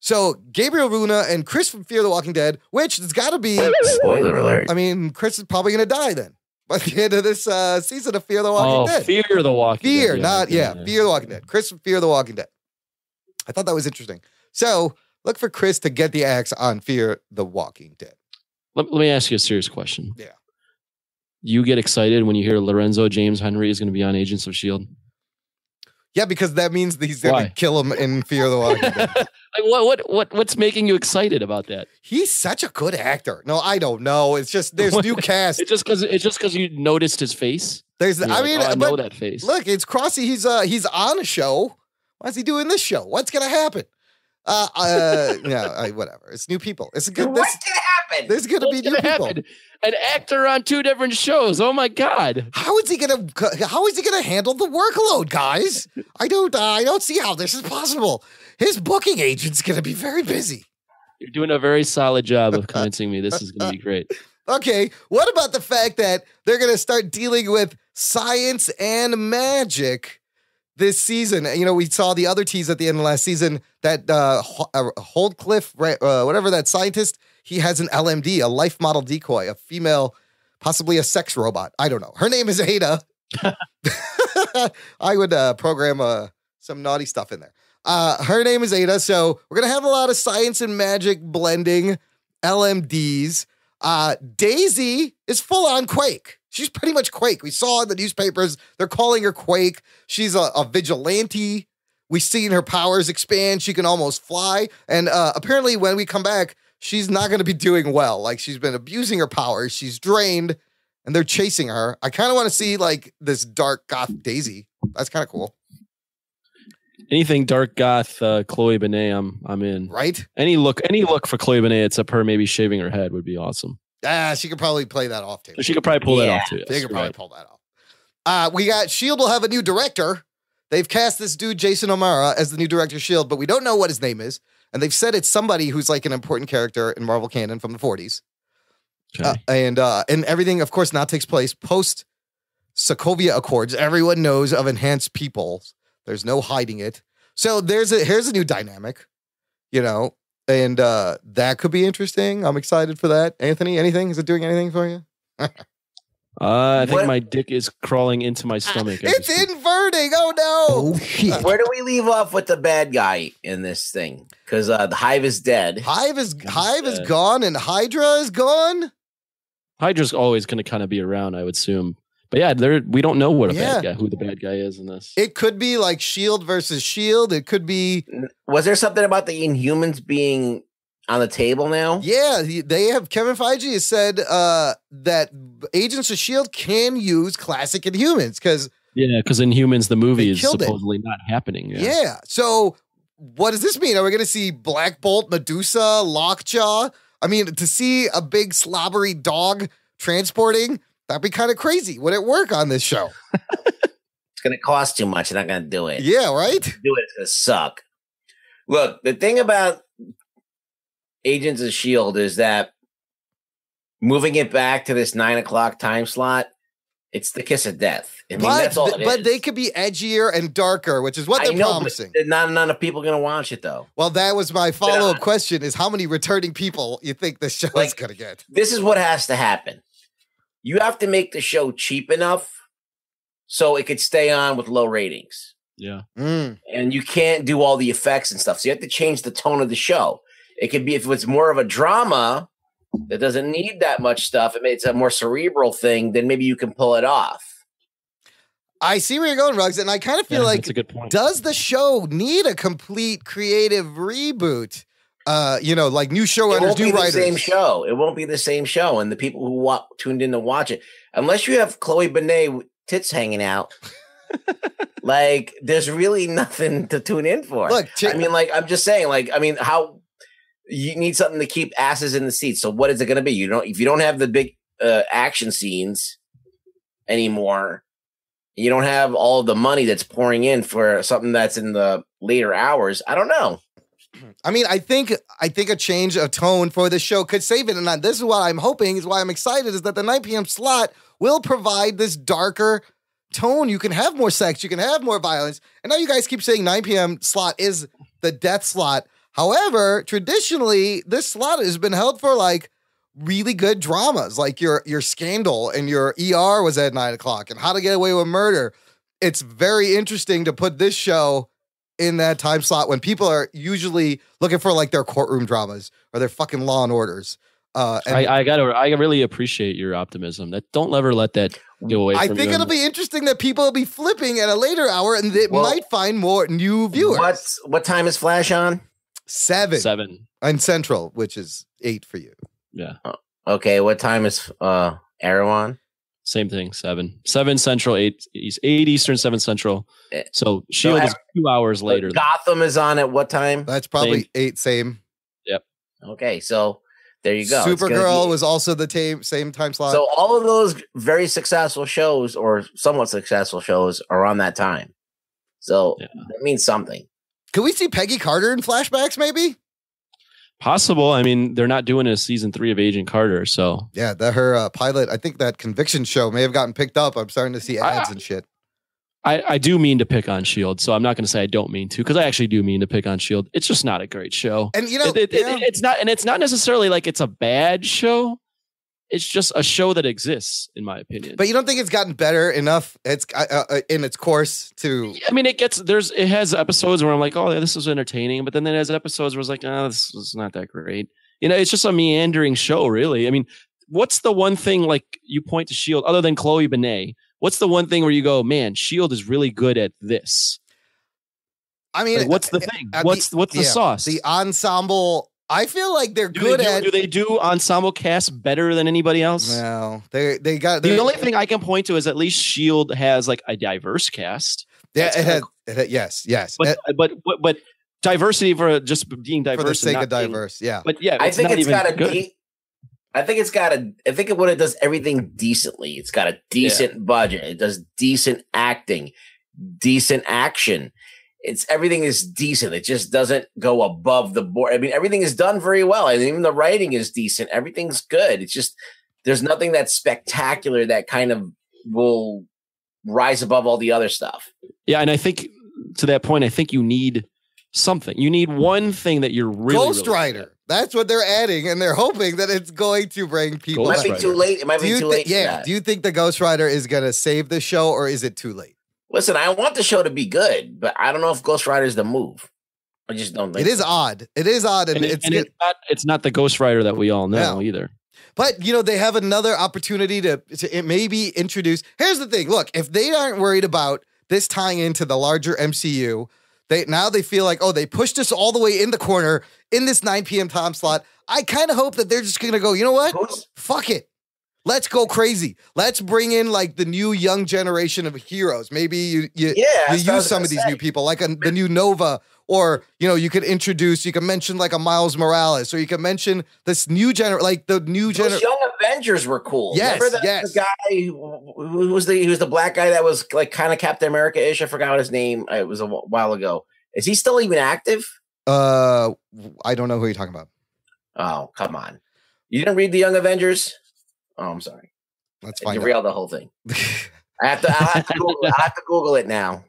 So Gabriel Luna and Chris from Fear the Walking Dead, which has got to be Spoiler alert. I mean, Chris is probably going to die then by the end of this uh, season of Fear the Walking Oh, Dead. Fear the Walking Fear, Dead. not okay, yeah, Fear the Walking Dead. Chris from Fear the Walking Dead. I thought that was interesting. So look for Chris to get the axe on Fear the Walking Dead. Let, let me ask you a serious question. Yeah. You get excited when you hear Lorenzo James Henry is going to be on Agents of Shield. Yeah, because that means that he's going Why? to kill him in Fear of the Walking Dead. Like what? What? What? What's making you excited about that? He's such a good actor. No, I don't know. It's just there's new cast. It's just because it's just because you noticed his face. There's, You're I like, mean, oh, I but know that face. Look, it's Crossy. He's uh he's on a show. Why is he doing this show? What's gonna happen? Uh, uh, yeah, I, whatever. It's new people. It's a good. What's This, gonna happen? there's gonna What's be new gonna people. An actor on two different shows. Oh my god! How is he gonna? How is he gonna handle the workload, guys? I don't. Uh, I don't see how this is possible. His booking agent's gonna be very busy. You're doing a very solid job of convincing me this is going to be great. Okay, what about the fact that they're gonna start dealing with science and magic this season? You know, we saw the other tease at the end of last season that uh, uh Holdcliffe, right, uh, whatever that scientist, he has an LMD, a life model decoy, a female, possibly a sex robot. I don't know. Her name is Ada. I would uh, program uh, some naughty stuff in there. Uh, her name is Ada. So we're going to have a lot of science and magic blending LMDs. Uh, Daisy is full on Quake. She's pretty much Quake. We saw in the newspapers, they're calling her Quake. She's a, a vigilante. We've seen her powers expand. She can almost fly. And uh, apparently, when we come back, she's not going to be doing well. Like, she's been abusing her powers. She's drained, and they're chasing her. I kind of want to see, like, this dark goth Daisy. That's kind of cool, Anything dark goth, uh, Chloe Bennet, I'm I'm in. right? Any look, any look for Chloe Bennet, except her maybe shaving her head would be awesome. Ah, she could probably play that off, too. She could probably pull that off too. They yes, could probably right. pull that off. Uh, we got Shield will have a new director. They've cast this dude Jason O'Mara as the new director of Shield, but we don't know what his name is. And they've said it's somebody who's like an important character in Marvel canon from the 40s. Okay. Uh, and uh, and everything, of course, now takes place post Sokovia Accords. Everyone knows of enhanced peoples. There's no hiding it. So there's a here's a new dynamic, you know, and uh, that could be interesting. I'm excited for that. Anthony, anything? Is it doing anything for you? Uh, I think What- my dick is crawling into my stomach. as It's inverting. Oh no! Oh shit. Where do we leave off with the bad guy in this thing? Because uh, the Hive is dead. Hive is Hive is gone and Hydra is gone. Hydra's always going to kind of be around, I would assume. But yeah, there we don't know what a Yeah. bad guy, who the bad guy is in this. It could be like Shield versus Shield. It could be Was there something about the Inhumans being on the table now? yeah. he- They have Kevin Feige has said uh, that Agents of Shield can use classic Inhumans because yeah, because Inhumans, the movie is killed it. supposedly not happening. yeah. Yeah. So what does this mean? Are we going to see Black Bolt, Medusa, Lockjaw? I mean, to see a big slobbery dog transporting that'd be kind of crazy. Would it work on this show? It's going to cost too much. They're not going to do it. Yeah, right. Do it. It's going to suck. Look, the thing about Agents of Shield is that moving it back to this nine o'clock time slot, it's the kiss of death. I mean, but that's all. it but is. they could be edgier and darker, which is what they're know, promising. but not not enough people going to watch it though. Well, that was my follow up question: is how many returning people you think this show is going to get? this is what has to happen. You have to make the show cheap enough so it could stay on with low ratings. Yeah. Mm. And you can't do all the effects and stuff. So you have to change the tone of the show. It could be if it's more of a drama that doesn't need that much stuff, if it's a more cerebral thing, then maybe you can pull it off. I see where you're going, Ruggs, and I kind of feel Yeah, like that's a good point. does the show need a complete creative reboot? Uh, you know, like new It showrunners, won't new the writers. same show. It won't be the same show, and the people who wa- tuned in to watch it, unless you have Chloe Bennet tits hanging out, like there's really nothing to tune in for. Look, I mean, like I'm just saying, like I mean, how you need something to keep asses in the seats. So what is it going to be? You don't if you don't have the big uh, action scenes anymore. You don't have all the money that's pouring in for something that's in the later hours. I don't know. I mean, I think I think a change of tone for the show could save it. And I- this is what I'm hoping is why I'm excited is that the 9 p.m. slot will provide this darker tone. You can have more sex, you can have more violence. And now you guys keep saying 9 p.m. slot is the death slot. However, traditionally, this slot has been held for like really good dramas, like your your scandal and your ER was at nine o'clock, and How to Get Away with Murder. It's very interesting to put this show in that time slot when people are usually looking for like their courtroom dramas or their fucking Law and Orders. Uh, and I, I gotta. I really appreciate your optimism. That don't ever let that go away. I from think you. it'll be interesting that people will be flipping at a later hour and they Well, might find more new viewers. What's what time is Flash on? Seven. seven. On Central, which is eight for you. Yeah, Okay, what time is uh Arrow on? same thing. Seven. Seven Central. Eight. East, eight Eastern. Seven Central. Eh, So Shield is two hours later. Gotham is on at what time? That's probably Same. eight, same. Yep. Okay, so there you go. Supergirl be- was also the same, same time slot. So all of those very successful shows or somewhat successful shows are on that time. So Yeah. that means something. Could we see Peggy Carter in flashbacks, maybe? Possible. I mean, they're not doing a season three of Agent Carter, so Yeah, that her uh, pilot. I think that conviction show may have gotten picked up. I'm starting to see ads and shit. I, I do mean to pick on Shield. So I'm not going to say I don't mean to because I actually do mean to pick on Shield. It's just not a great show. And you know, It- it- it- yeah. it's not, and it's not necessarily like it's a bad show. It's just a show that exists, in my opinion. but you don't think it's gotten better enough? It's uh, uh, in its course to. I mean, it gets there's it has episodes where I'm like, oh, this was entertaining, but then it has episodes where it's like, oh, this was not that great. You know, it's just a meandering show, really. I mean, what's the one thing like you point to Shield other than Chloe Bennet? What's the one thing where you go, man, Shield is really good at this? I mean, Like, what's the uh, thing? uh, What's what's the yeah, sauce? The ensemble. I feel like they're do, good they do, at. do they do ensemble cast better than anybody else? No, they they got The only thing I can point to is at least Shield has like a diverse cast. Yeah, it kinda had, it had- yes, yes. But, Uh, but but but diversity for just being diverse for the sake not of being- diverse, yeah. But yeah, I think it's got a good. de- I think it's got a I think it when it does everything decently. It's got a decent budget. It does decent acting, decent action. It's everything is decent. It just doesn't go above the board. I mean, everything is done very well. And even the writing is decent. Everything's good. It's just there's nothing that's spectacular that kind of will rise above all the other stuff. Yeah, and I think to that point, I think you need something. You need one thing that you're really Ghost really Rider. That's what they're adding, and they're hoping that it's going to bring people. It might Ghost be too late. It might Do be too thi- late. for yeah. that. Do you think the Ghost Rider is going to save the show, or is it too late? Listen, I want the show to be good, but I don't know if Ghost Rider is the move. I just don't think It is so. odd. It is odd, and, And, it- it's and it's not it's not the Ghost Rider that we all know No. either. But you know, they have another opportunity to, to maybe introduce. Here's the thing: look, if they aren't worried about this tying into the larger MCU, they now they feel like, oh, they pushed us all the way in the corner in this 9 p.m. time slot. I kind of hope that they're just gonna go. You know what? Who's- Fuck it. Let's go crazy. Let's bring in like the new young generation of heroes. Maybe you you, Yeah, you that's what I use some of these say. new people, like a, the new Nova, or you know, you could introduce, you can mention like a Miles Morales, or you can mention this new gener, like the new gener. Young Avengers were cool. Yes, Remember that yes. the guy who, who was the he was the black guy that was like kind of Captain America ish. I forgot his name. It was a while ago. Is he still even active? Uh, I don't know who you're talking about. Oh come on! You didn't read the Young Avengers? Oh, I'm sorry. Let's I find out. the whole thing. I have to. I have to, Google, I have to Google it now.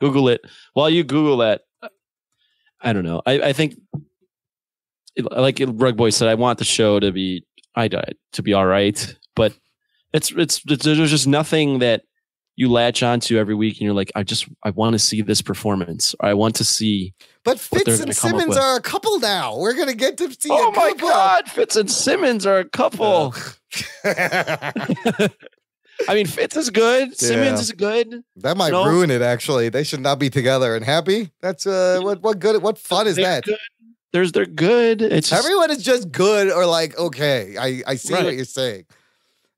Google it. While you Google that, I don't know. I, I think, like Rug Boy said, I want the show to be I to be all right, but it's it's, it's there's just nothing that you latch onto every week, and you're like, I just I want to see this performance. Or I want to see. But Fitz and Simmons are a couple now. We're gonna get to see. Oh my couple. God, Fitz and Simmons are a couple. I mean, Fitz is good. Simmons is good. That might ruin it. Actually, they should not be together and happy. That's uh, what what good? What fun is They're that? good. There's they're good. It's just, Everyone is just good or like okay. I I see what you're saying,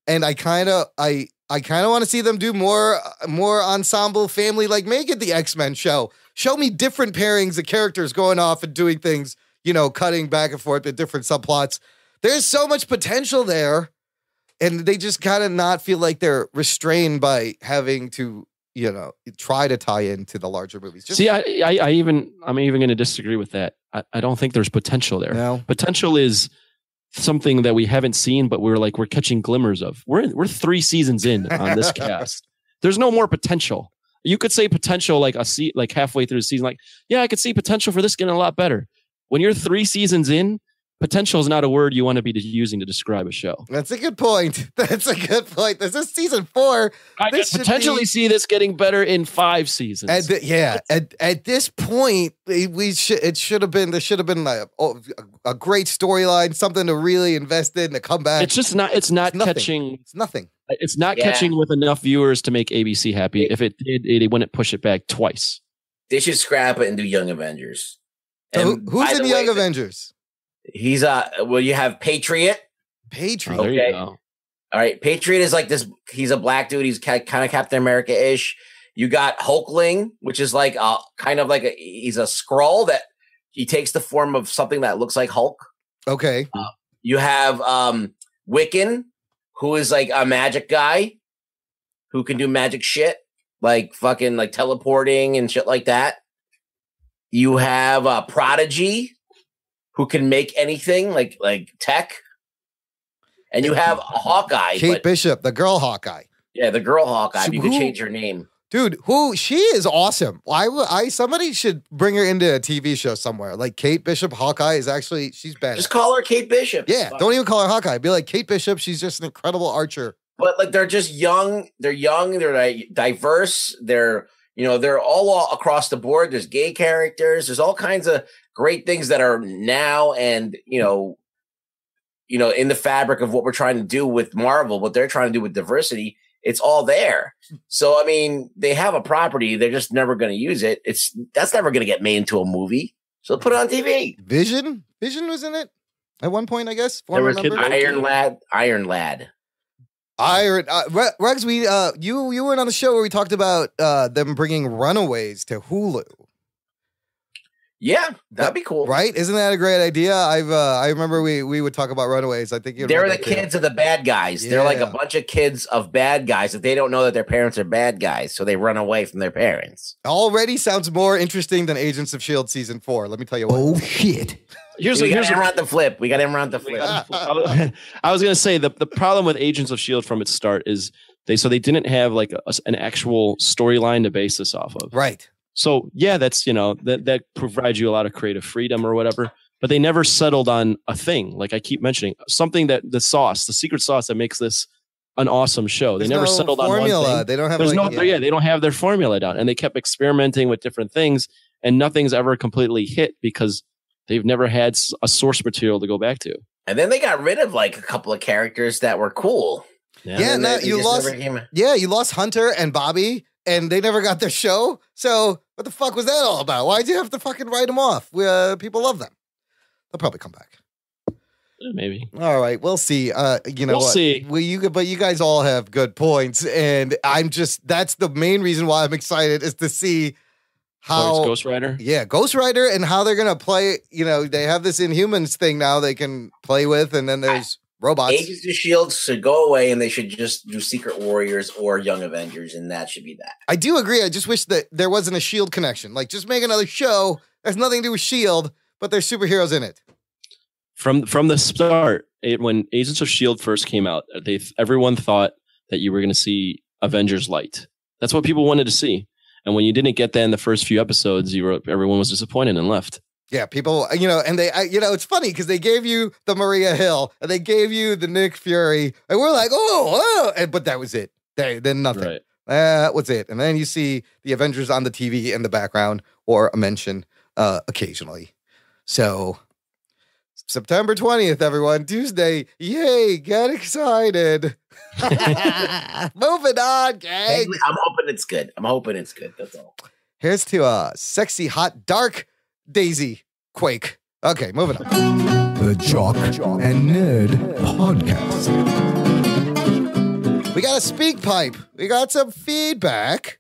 and I kind of I I kind of want to see them do more more ensemble family. Like make it the X Men show. Show me different pairings of characters going off and doing things. You know, cutting back and forth with different subplots. There's so much potential there, and they just kind of not feel like they're restrained by having to you know try to tie into the larger movies. Just, See, I, I, I even, I'm even going to disagree with that. I, I don't think there's potential there. No. Potential is something that we haven't seen, but we're like we're catching glimmers of. We're we're three seasons in on this cast. There's no more potential. You could say potential like a se- like halfway through the season, like yeah, I could see potential for this getting a lot better. When you're three seasons in, potential is not a word you want to be using to describe a show. That's a good point. That's a good point. This is season four. I This could potentially be- see this getting better in five seasons. At the, yeah, at, at this point, we we should it should have been there should have been a, oh, a great storyline, something to really invest in to come back. it's just not. It's not nothing. catching. it's nothing. It's not Yeah. catching with enough viewers to make ABC happy. If it did, they wouldn't push it back twice. They should scrap it and do Young Avengers. So who- who's in the Young way, Avengers? He's uh well you have Patriot. Patriot. There Okay. you go. All right, Patriot is like this. He's a black dude. He's kind of Captain America ish. You got Hulkling, which is like a kind of like a he's a Skrull that he takes the form of something that looks like Hulk. Okay. You have um Wiccan, who is like a magic guy who can do magic shit, like fucking like teleporting and shit like that. You have uh Prodigy, who can make anything like like tech. And you have Hawkeye, Kate but Bishop, the girl Hawkeye. yeah, the girl Hawkeye. So you could change her name. Dude, who she is awesome. I I somebody should bring her into a TV show somewhere. Like Kate Bishop Hawkeye is actually she's bad. Just call her Kate Bishop. Yeah, don't even call her Hawkeye. Be like Kate Bishop. She's just an incredible archer. but like they're just young. They're young. They're diverse. They're you know they're all, all across the board. There's gay characters. There's all kinds of great things that are now and you know you know in the fabric of what we're trying to do with Marvel. What they're trying to do with diversity. It's all there. So I mean, they have a property. They're just never going to use it. It's that's never going to get made into a movie. So put it on TV. Vision, Vision was in it at one point, I guess. There was Former member? Iron Lad. Iron Lad. Iron uh, Rex, we uh, you you weren't on the show where we talked about uh, them bringing Runaways to Hulu, Yeah, that'd be cool. right? Isn't that a great idea? I've uh, I remember we we would talk about Runaways. I think you They're the that too. kids of the bad guys. They're like a bunch of kids of bad guys that they don't know that their parents are bad guys, so they run away from their parents. Already sounds more interesting than Agents of Shield season four. Let me tell you what. Oh shit. Here's we here's got him around the flip. We got him around the flip. I was going to say the, the problem with Agents of Shield from its start is they so they didn't have like a, an actual storyline to base this off of. Right. So yeah, that's you know that that provides you a lot of creative freedom or whatever. But they never settled on a thing. Like I keep mentioning, something that the sauce, the secret sauce that makes this an awesome show. There's they never no settled on one thing. They don't have There's like, no yeah. they don't have their formula down, and they kept experimenting with different things, and nothing's ever completely hit because they've never had a source material to go back to. And then they got rid of like a couple of characters that were cool. Yeah, And no, they- they you lost. came- Yeah, you lost Hunter and Bobby, and they never got their show. So what the fuck was that all about? Why'd you have to fucking write them off? We, uh, people love them. They'll probably come back. Maybe. All right, we'll see. Uh, you know, We'll what? see. Well, you but you guys all have good points, and I'm just that's the main reason why I'm excited is to see how How, Ghost Rider. yeah, Ghost Rider and how they're gonna play. You know, they have this Inhumans thing now they can play with, and then there's robots. Agents of Shield should go away, and they should just do Secret Warriors or Young Avengers, and that should be that. I do agree. I just wish that there wasn't a Shield connection. Like, just make another show. There's nothing to do with Shield, but there's superheroes in it. from from the start it, when agents of shield first came out they everyone thought that you were going to see avengers light that's what people wanted to see and when you didn't get that in the first few episodes you were everyone was disappointed and left Yeah, people, you know, and they, I, you know, it's funny because they gave you the Maria Hill and they gave you the Nick Fury, and we're like, oh, oh, and, but that was it. They, then nothing. right That was it. And then you see the Avengers on the TV in the background or a mention uh, occasionally. So, September 20th, everyone. Tuesday. Yay, get excited. Moving on, gang. I'm hoping it's good. I'm hoping it's good. That's all. Here's to a sexy, hot, dark Daisy Quake. Okay, moving on. The Jock and Nerd Podcast. We got a speak pipe. We got some feedback.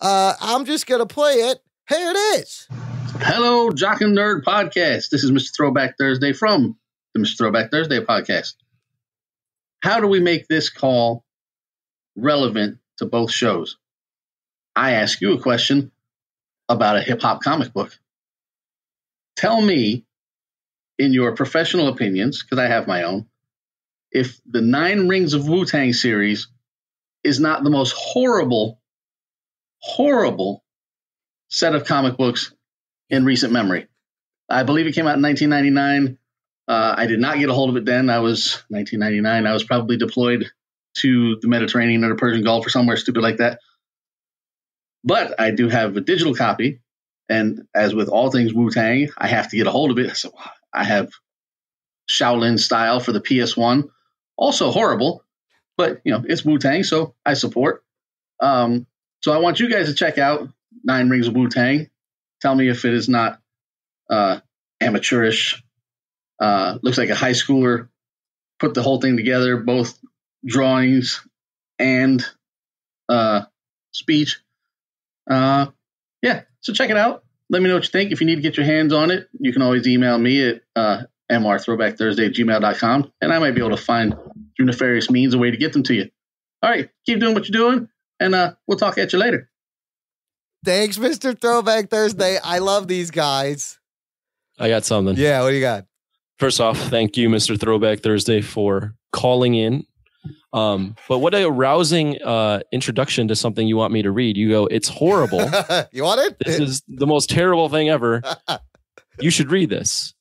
Uh, I'm just gonna play it. Here it is. Hello, Jock and Nerd Podcast. This is Mr. Throwback Thursday from the Mr. Throwback Thursday podcast. How do we make this call relevant to both shows? I ask you a question about a hip hop comic book. Tell me, in your professional opinions, because I have my own, if the Nine Rings of Wu Tang series is not the most horrible, horrible set of comic books in recent memory. I believe it came out in 1999. Uh, I did not get a hold of it then. I was 1999. I was probably deployed to the Mediterranean or the Persian Gulf or somewhere stupid like that. But I do have a digital copy, and as with all things Wu Tang, I have to get a hold of it. So I have Shaolin style for the PS1. Also horrible, but you know it's Wu Tang, so I support. Um, so I want you guys to check out Nine Rings of Wu Tang. Tell me if it is not uh, amateurish. Uh, looks like a high schooler put the whole thing together, both drawings and uh, speech. Uh, yeah, so check it out. Let me know what you think. If you need to get your hands on it, you can always email me at uh, mrthrowbackthursday at gmail.com, and I might be able to find through nefarious means a way to get them to you. All right, keep doing what you're doing, and uh, we'll talk at you later. Thanks, Mr. Throwback Thursday. I love these guys. I got something. Yeah, what do you got? First off, thank you, Mr. Throwback Thursday, for calling in. Um, but what a rousing uh, introduction to something you want me to read. You go, it's horrible. you want it? This is the most terrible thing ever. you should read this.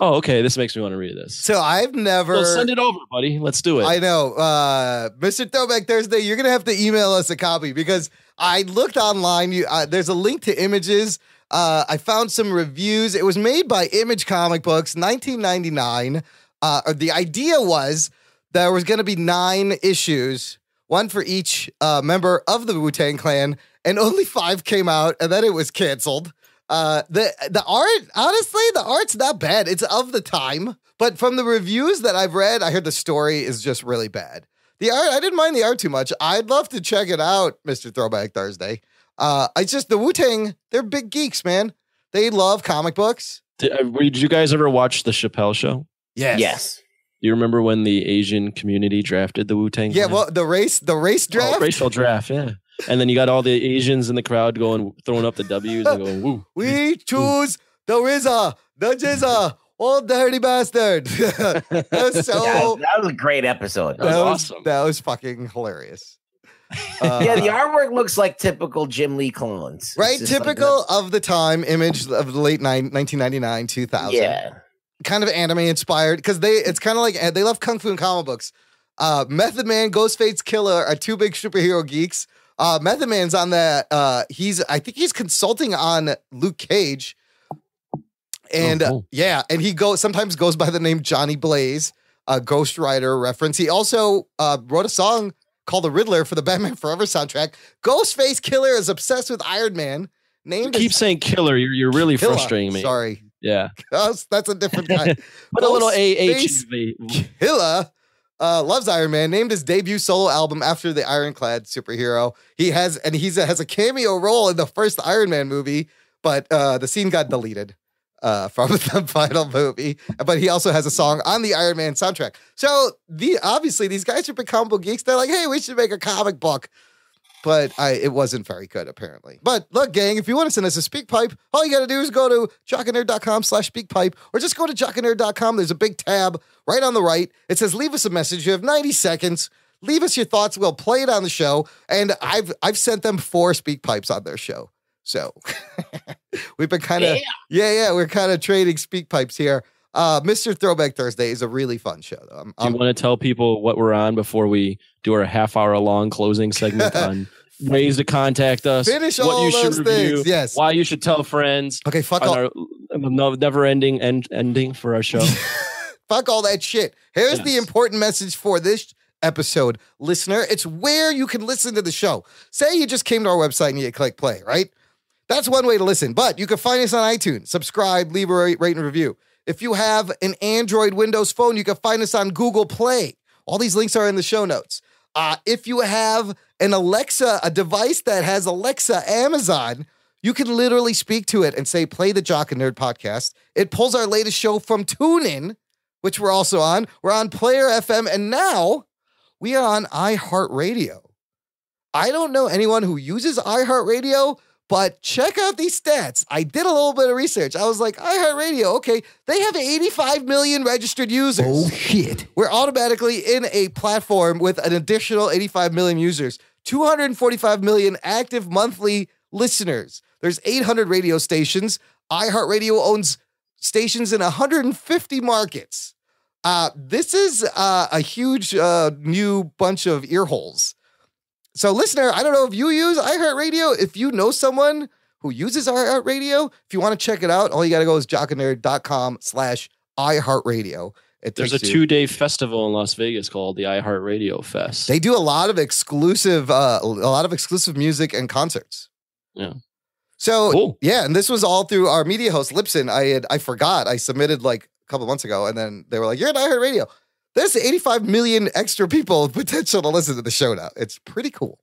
Oh, okay. This makes me want to read this. So I've never Well, send it over, buddy. Let's do it. I know. Uh, Mr. Throwback Thursday, you're going to have to email us a copy because I looked online. You, uh, there's a link to images. Uh, I found some reviews. It was made by Image Comic Books, 1999. Uh, the idea was there was going to be nine issues, one for each uh, member of the Wu Tang Clan, and only five came out, and then it was canceled. Uh, the the art, honestly, the art's not bad. It's of the time, but from the reviews that I've read, I heard the story is just really bad. The art, I didn't mind the art too much. I'd love to check it out, Mister Throwback Thursday. Uh, it's just the Wu Tang. They're big geeks, man. They love comic books. Did, uh, did you guys ever watch the Chappelle show? Yes. Yes. Do you remember when the Asian community drafted the Wu Tang? Yeah, well, the race, the race draft. Oh, racial draft, yeah. And then you got all the Asians in the crowd going, throwing up the W's and going, woo. We choose the RZA, the GZA, old dirty bastard. That's so. Yeah, that was a great episode. that was That was fucking hilarious. Uh, yeah, the artwork looks like typical Jim Lee clones. right, It's just like typical of the time image of the late nine, 1999, 2000. Yeah. Kind of anime inspired because they it's kind of like uh, they love kung fu and comic books. Uh, Method Man, Ghostface Killer are two big superhero geeks. Uh, Method Man's on that. Uh, he's I think he's consulting on Luke Cage, and Oh, cool. yeah, and he goes sometimes goes by the name Johnny Blaze, a Ghost Rider reference. He also uh, wrote a song called "The Riddler" for the Batman Forever soundtrack. Ghostface Killer is obsessed with Iron Man. Named Keep as saying killer. You're, you're really Killa. frustrating me. Sorry, Yeah. Ghost, that's a different guy. Put a little AH. In uh, loves Iron Man. Named his debut solo album after the Ironclad superhero. He has and he's has a cameo role in the first Iron Man movie, but uh, the scene got deleted uh, from the final movie. But he also has a song on the Iron Man soundtrack. So the obviously these guys are comic book geeks. They're like, hey, we should make a comic book. But I, it wasn't very good, apparently. But look, gang, if you want to send us a speak pipe, all you got to do is go to jockandnerd.com slash speak pipe or just go to jockandnerd.com. There's a big tab right on the right. It says, leave us a message. You have 90 seconds. Leave us your thoughts. We'll play it on the show. And I've I've sent them four speak pipes on their show. So we've been kind of, Yeah. yeah, yeah, we're kind of trading speak pipes here. Uh, Mr. Throwback Thursday is a really fun show, though. I'm, Do you I'm- want to tell people what we're on before we do our half hour long closing segment on ways to contact us? Finish what all you should those review, things, yes. Why you should tell friends. okay, fuck all. our no, never ending end ending for our show. Fuck all that shit. Here's the important message for this episode, listener. It's where you can listen to the show. Say you just came to our website and you click play, right? That's one way to listen, but you can find us on iTunes. Subscribe, leave a rate, rate and review. If you have an Android Windows phone, you can find us on Google Play. All these links are in the show notes. Uh, if you have an Alexa, a device that has Alexa Amazon, you can literally speak to it and say, play the Jock and Nerd podcast. It pulls our latest show from TuneIn, which we're also on. We're on Player FM, and now we are on iHeartRadio. I don't know anyone who uses iHeartRadio, but check out these stats. I did a little bit of research. I was like, iHeartRadio, okay, they have 85 million registered users. Oh, shit. We're automatically in a platform with an additional 85 million users, 245 million active monthly listeners. There's 800 radio stations. iHeartRadio owns stations in 150 markets. Uh, this is uh, a huge uh, new bunch of ear holes. So, listener, I don't know if you use iHeartRadio. If you know someone who uses iHeartRadio, if you want to check it out, all you got to go is jockandnerd.com slash iHeartRadio. It There's a two day festival in Las Vegas called the iHeartRadio Fest. They do a lot of exclusive, uh, a lot of exclusive music and concerts. Yeah. So yeah, and this was all through our media host Libsyn. I had I forgot I submitted like a couple months ago, and then they were like, "You're at iHeartRadio." There's 85 million extra people potential to listen to the show now. It's pretty cool.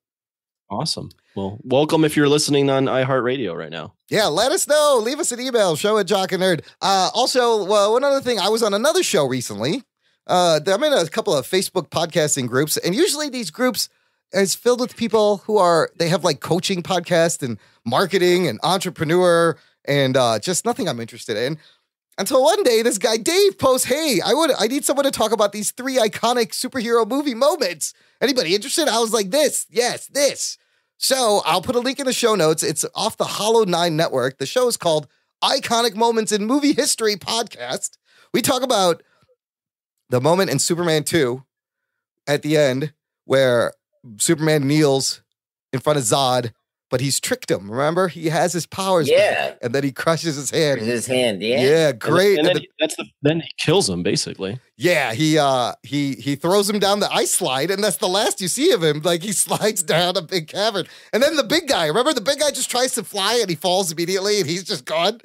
Awesome. Well, welcome if you're listening on iHeartRadio right now. Yeah, let us know. Leave us an email, show at Jock and Nerd. Uh, also, well, one other thing, I was on another show recently. Uh, I'm in a couple of Facebook podcasting groups, and usually these groups is filled with people who are they have like coaching podcast and marketing and entrepreneur and uh, just nothing I'm interested in. Until one day, this guy Dave posts, "Hey, I would I need someone to talk about these three iconic superhero movie moments. Anybody interested?" I was like, "This, yes, this." So I'll put a link in the show notes. It's off the Hollow Nine Network. The show is called Iconic Moments in Movie History Podcast. We talk about the moment in Superman 2 at the end where Superman kneels in front of Zod, but he's tricked him. Remember? He has his powers. back, Yeah. and then he crushes his hand. His hand, yeah. Yeah, great. And, then And he- that's the then he kills him basically. Yeah, he uh he he throws him down the ice slide, and that's the last you see of him. Like he slides down a big cavern, and then the big guy. Remember, the big guy just tries to fly, and he falls immediately, and he's just gone.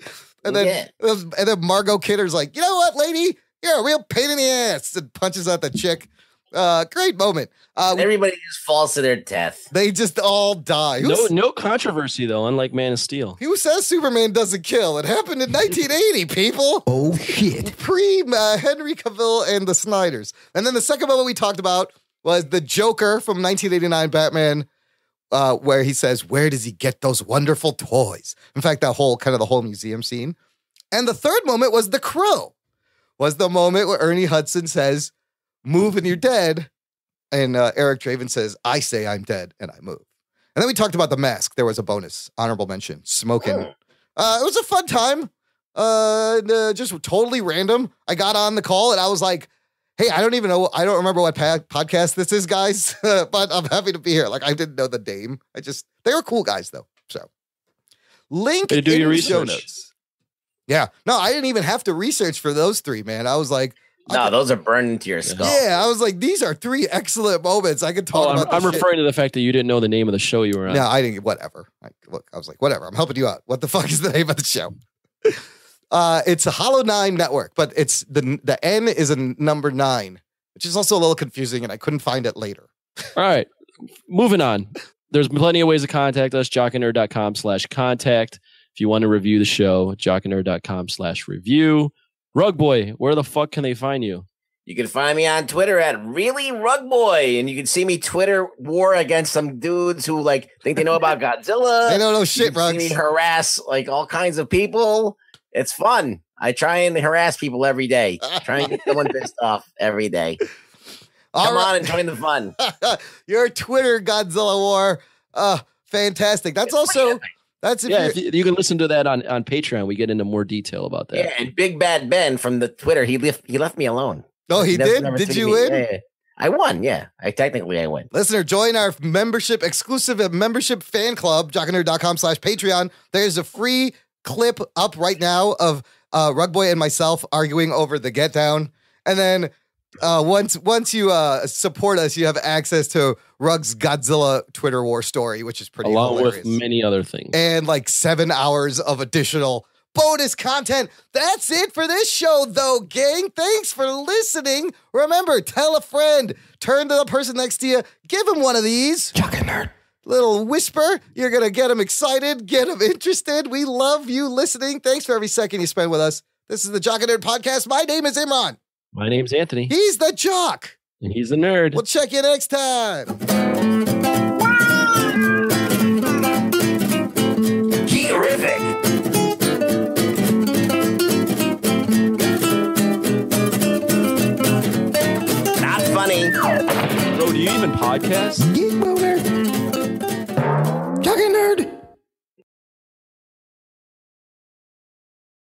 And then and then Margot Kidder's like, you know what, lady, you're a real pain in the ass, and punches out the chick. Uh, great moment. Uh, Everybody just falls to their death. they just all die. No, no controversy though, unlike Man of Steel. Who says Superman doesn't kill? It happened in 1980, people. Oh, shit. Pre uh, Henry Cavill and the Snyders. And then the second moment we talked about was the Joker from 1989 Batman, uh, where he says, Where does he get those wonderful toys? In fact, that whole kind of the whole museum scene. And the third moment was The Crow, was the moment where Ernie Hudson says, Move and you're dead. And uh, Eric Draven says, I say I'm dead and I move. And then we talked about the mask. There was a bonus, honorable mention, smoking. Uh, it was a fun time. Uh, uh, just totally random. I got on the call and I was like, "Hey, I don't even know. I don't remember what podcast this is, guys. but I'm happy to be here. Like, I didn't know the name. I just they were cool guys though. So, link to do in your show research. notes. Yeah, no, I didn't even have to research for those three, man. I was like, No, those are burned into your skull. yeah, I was like, these are three excellent moments. I could talk Oh, I'm. I'm referring to the fact that you didn't know the name of the show you were on. No, I didn't. Whatever. Like, look, I was like, whatever. I'm helping you out. What the fuck is the name of the show? Uh, it's a Hollow Nine Network, but it's the the N is a number nine, which is also a little confusing, and I couldn't find it later. All right. Moving on. There's plenty of ways to contact us. jockandnerd.com slash contact. If you want to review the show, jockandnerd.com slash review. Rug Boy, where the fuck can they find you? You can find me on Twitter at really rug boy, and you can see me Twitter war against some dudes who like think they know about Godzilla. They don't know shit, bro. see me harass like all kinds of people. It's fun. I try and harass people every day. try and get someone pissed off every day. All Come right. on and join the fun. Your Twitter Godzilla War, uh, fantastic. That's also that's if yeah, you're, if you, you can listen to that on, on Patreon. We get into more detail about that. Yeah, and Big Bad Ben from the Twitter, he left he left me alone. Oh, he never- did? never Did you me. win? Yeah, yeah. I won. Yeah, I technically I win. Listener, join our membership, exclusive membership fan club, jockandnerd.com slash Patreon. There's a free clip up right now of uh, Rug Boy and myself arguing over the Get Down, and then uh, once once you uh, support us, you have access to Rug's Godzilla Twitter war story, which is pretty along hilarious. with many other things. and like seven hours of additional bonus content. That's it for this show, though, gang. Thanks for listening. Remember, tell a friend, turn to the person next to you, give him one of these. Jock and Nerd. Little whisper. You're going to get him excited, get him interested. We love you listening. Thanks for every second you spend with us. This is the Jock and Nerd podcast. My name is Imran. My name's Anthony. He's the jock. And he's the nerd. We'll check you next time. Geerific. Not funny. Bro, do you even podcast? Geek boner. Talking nerd.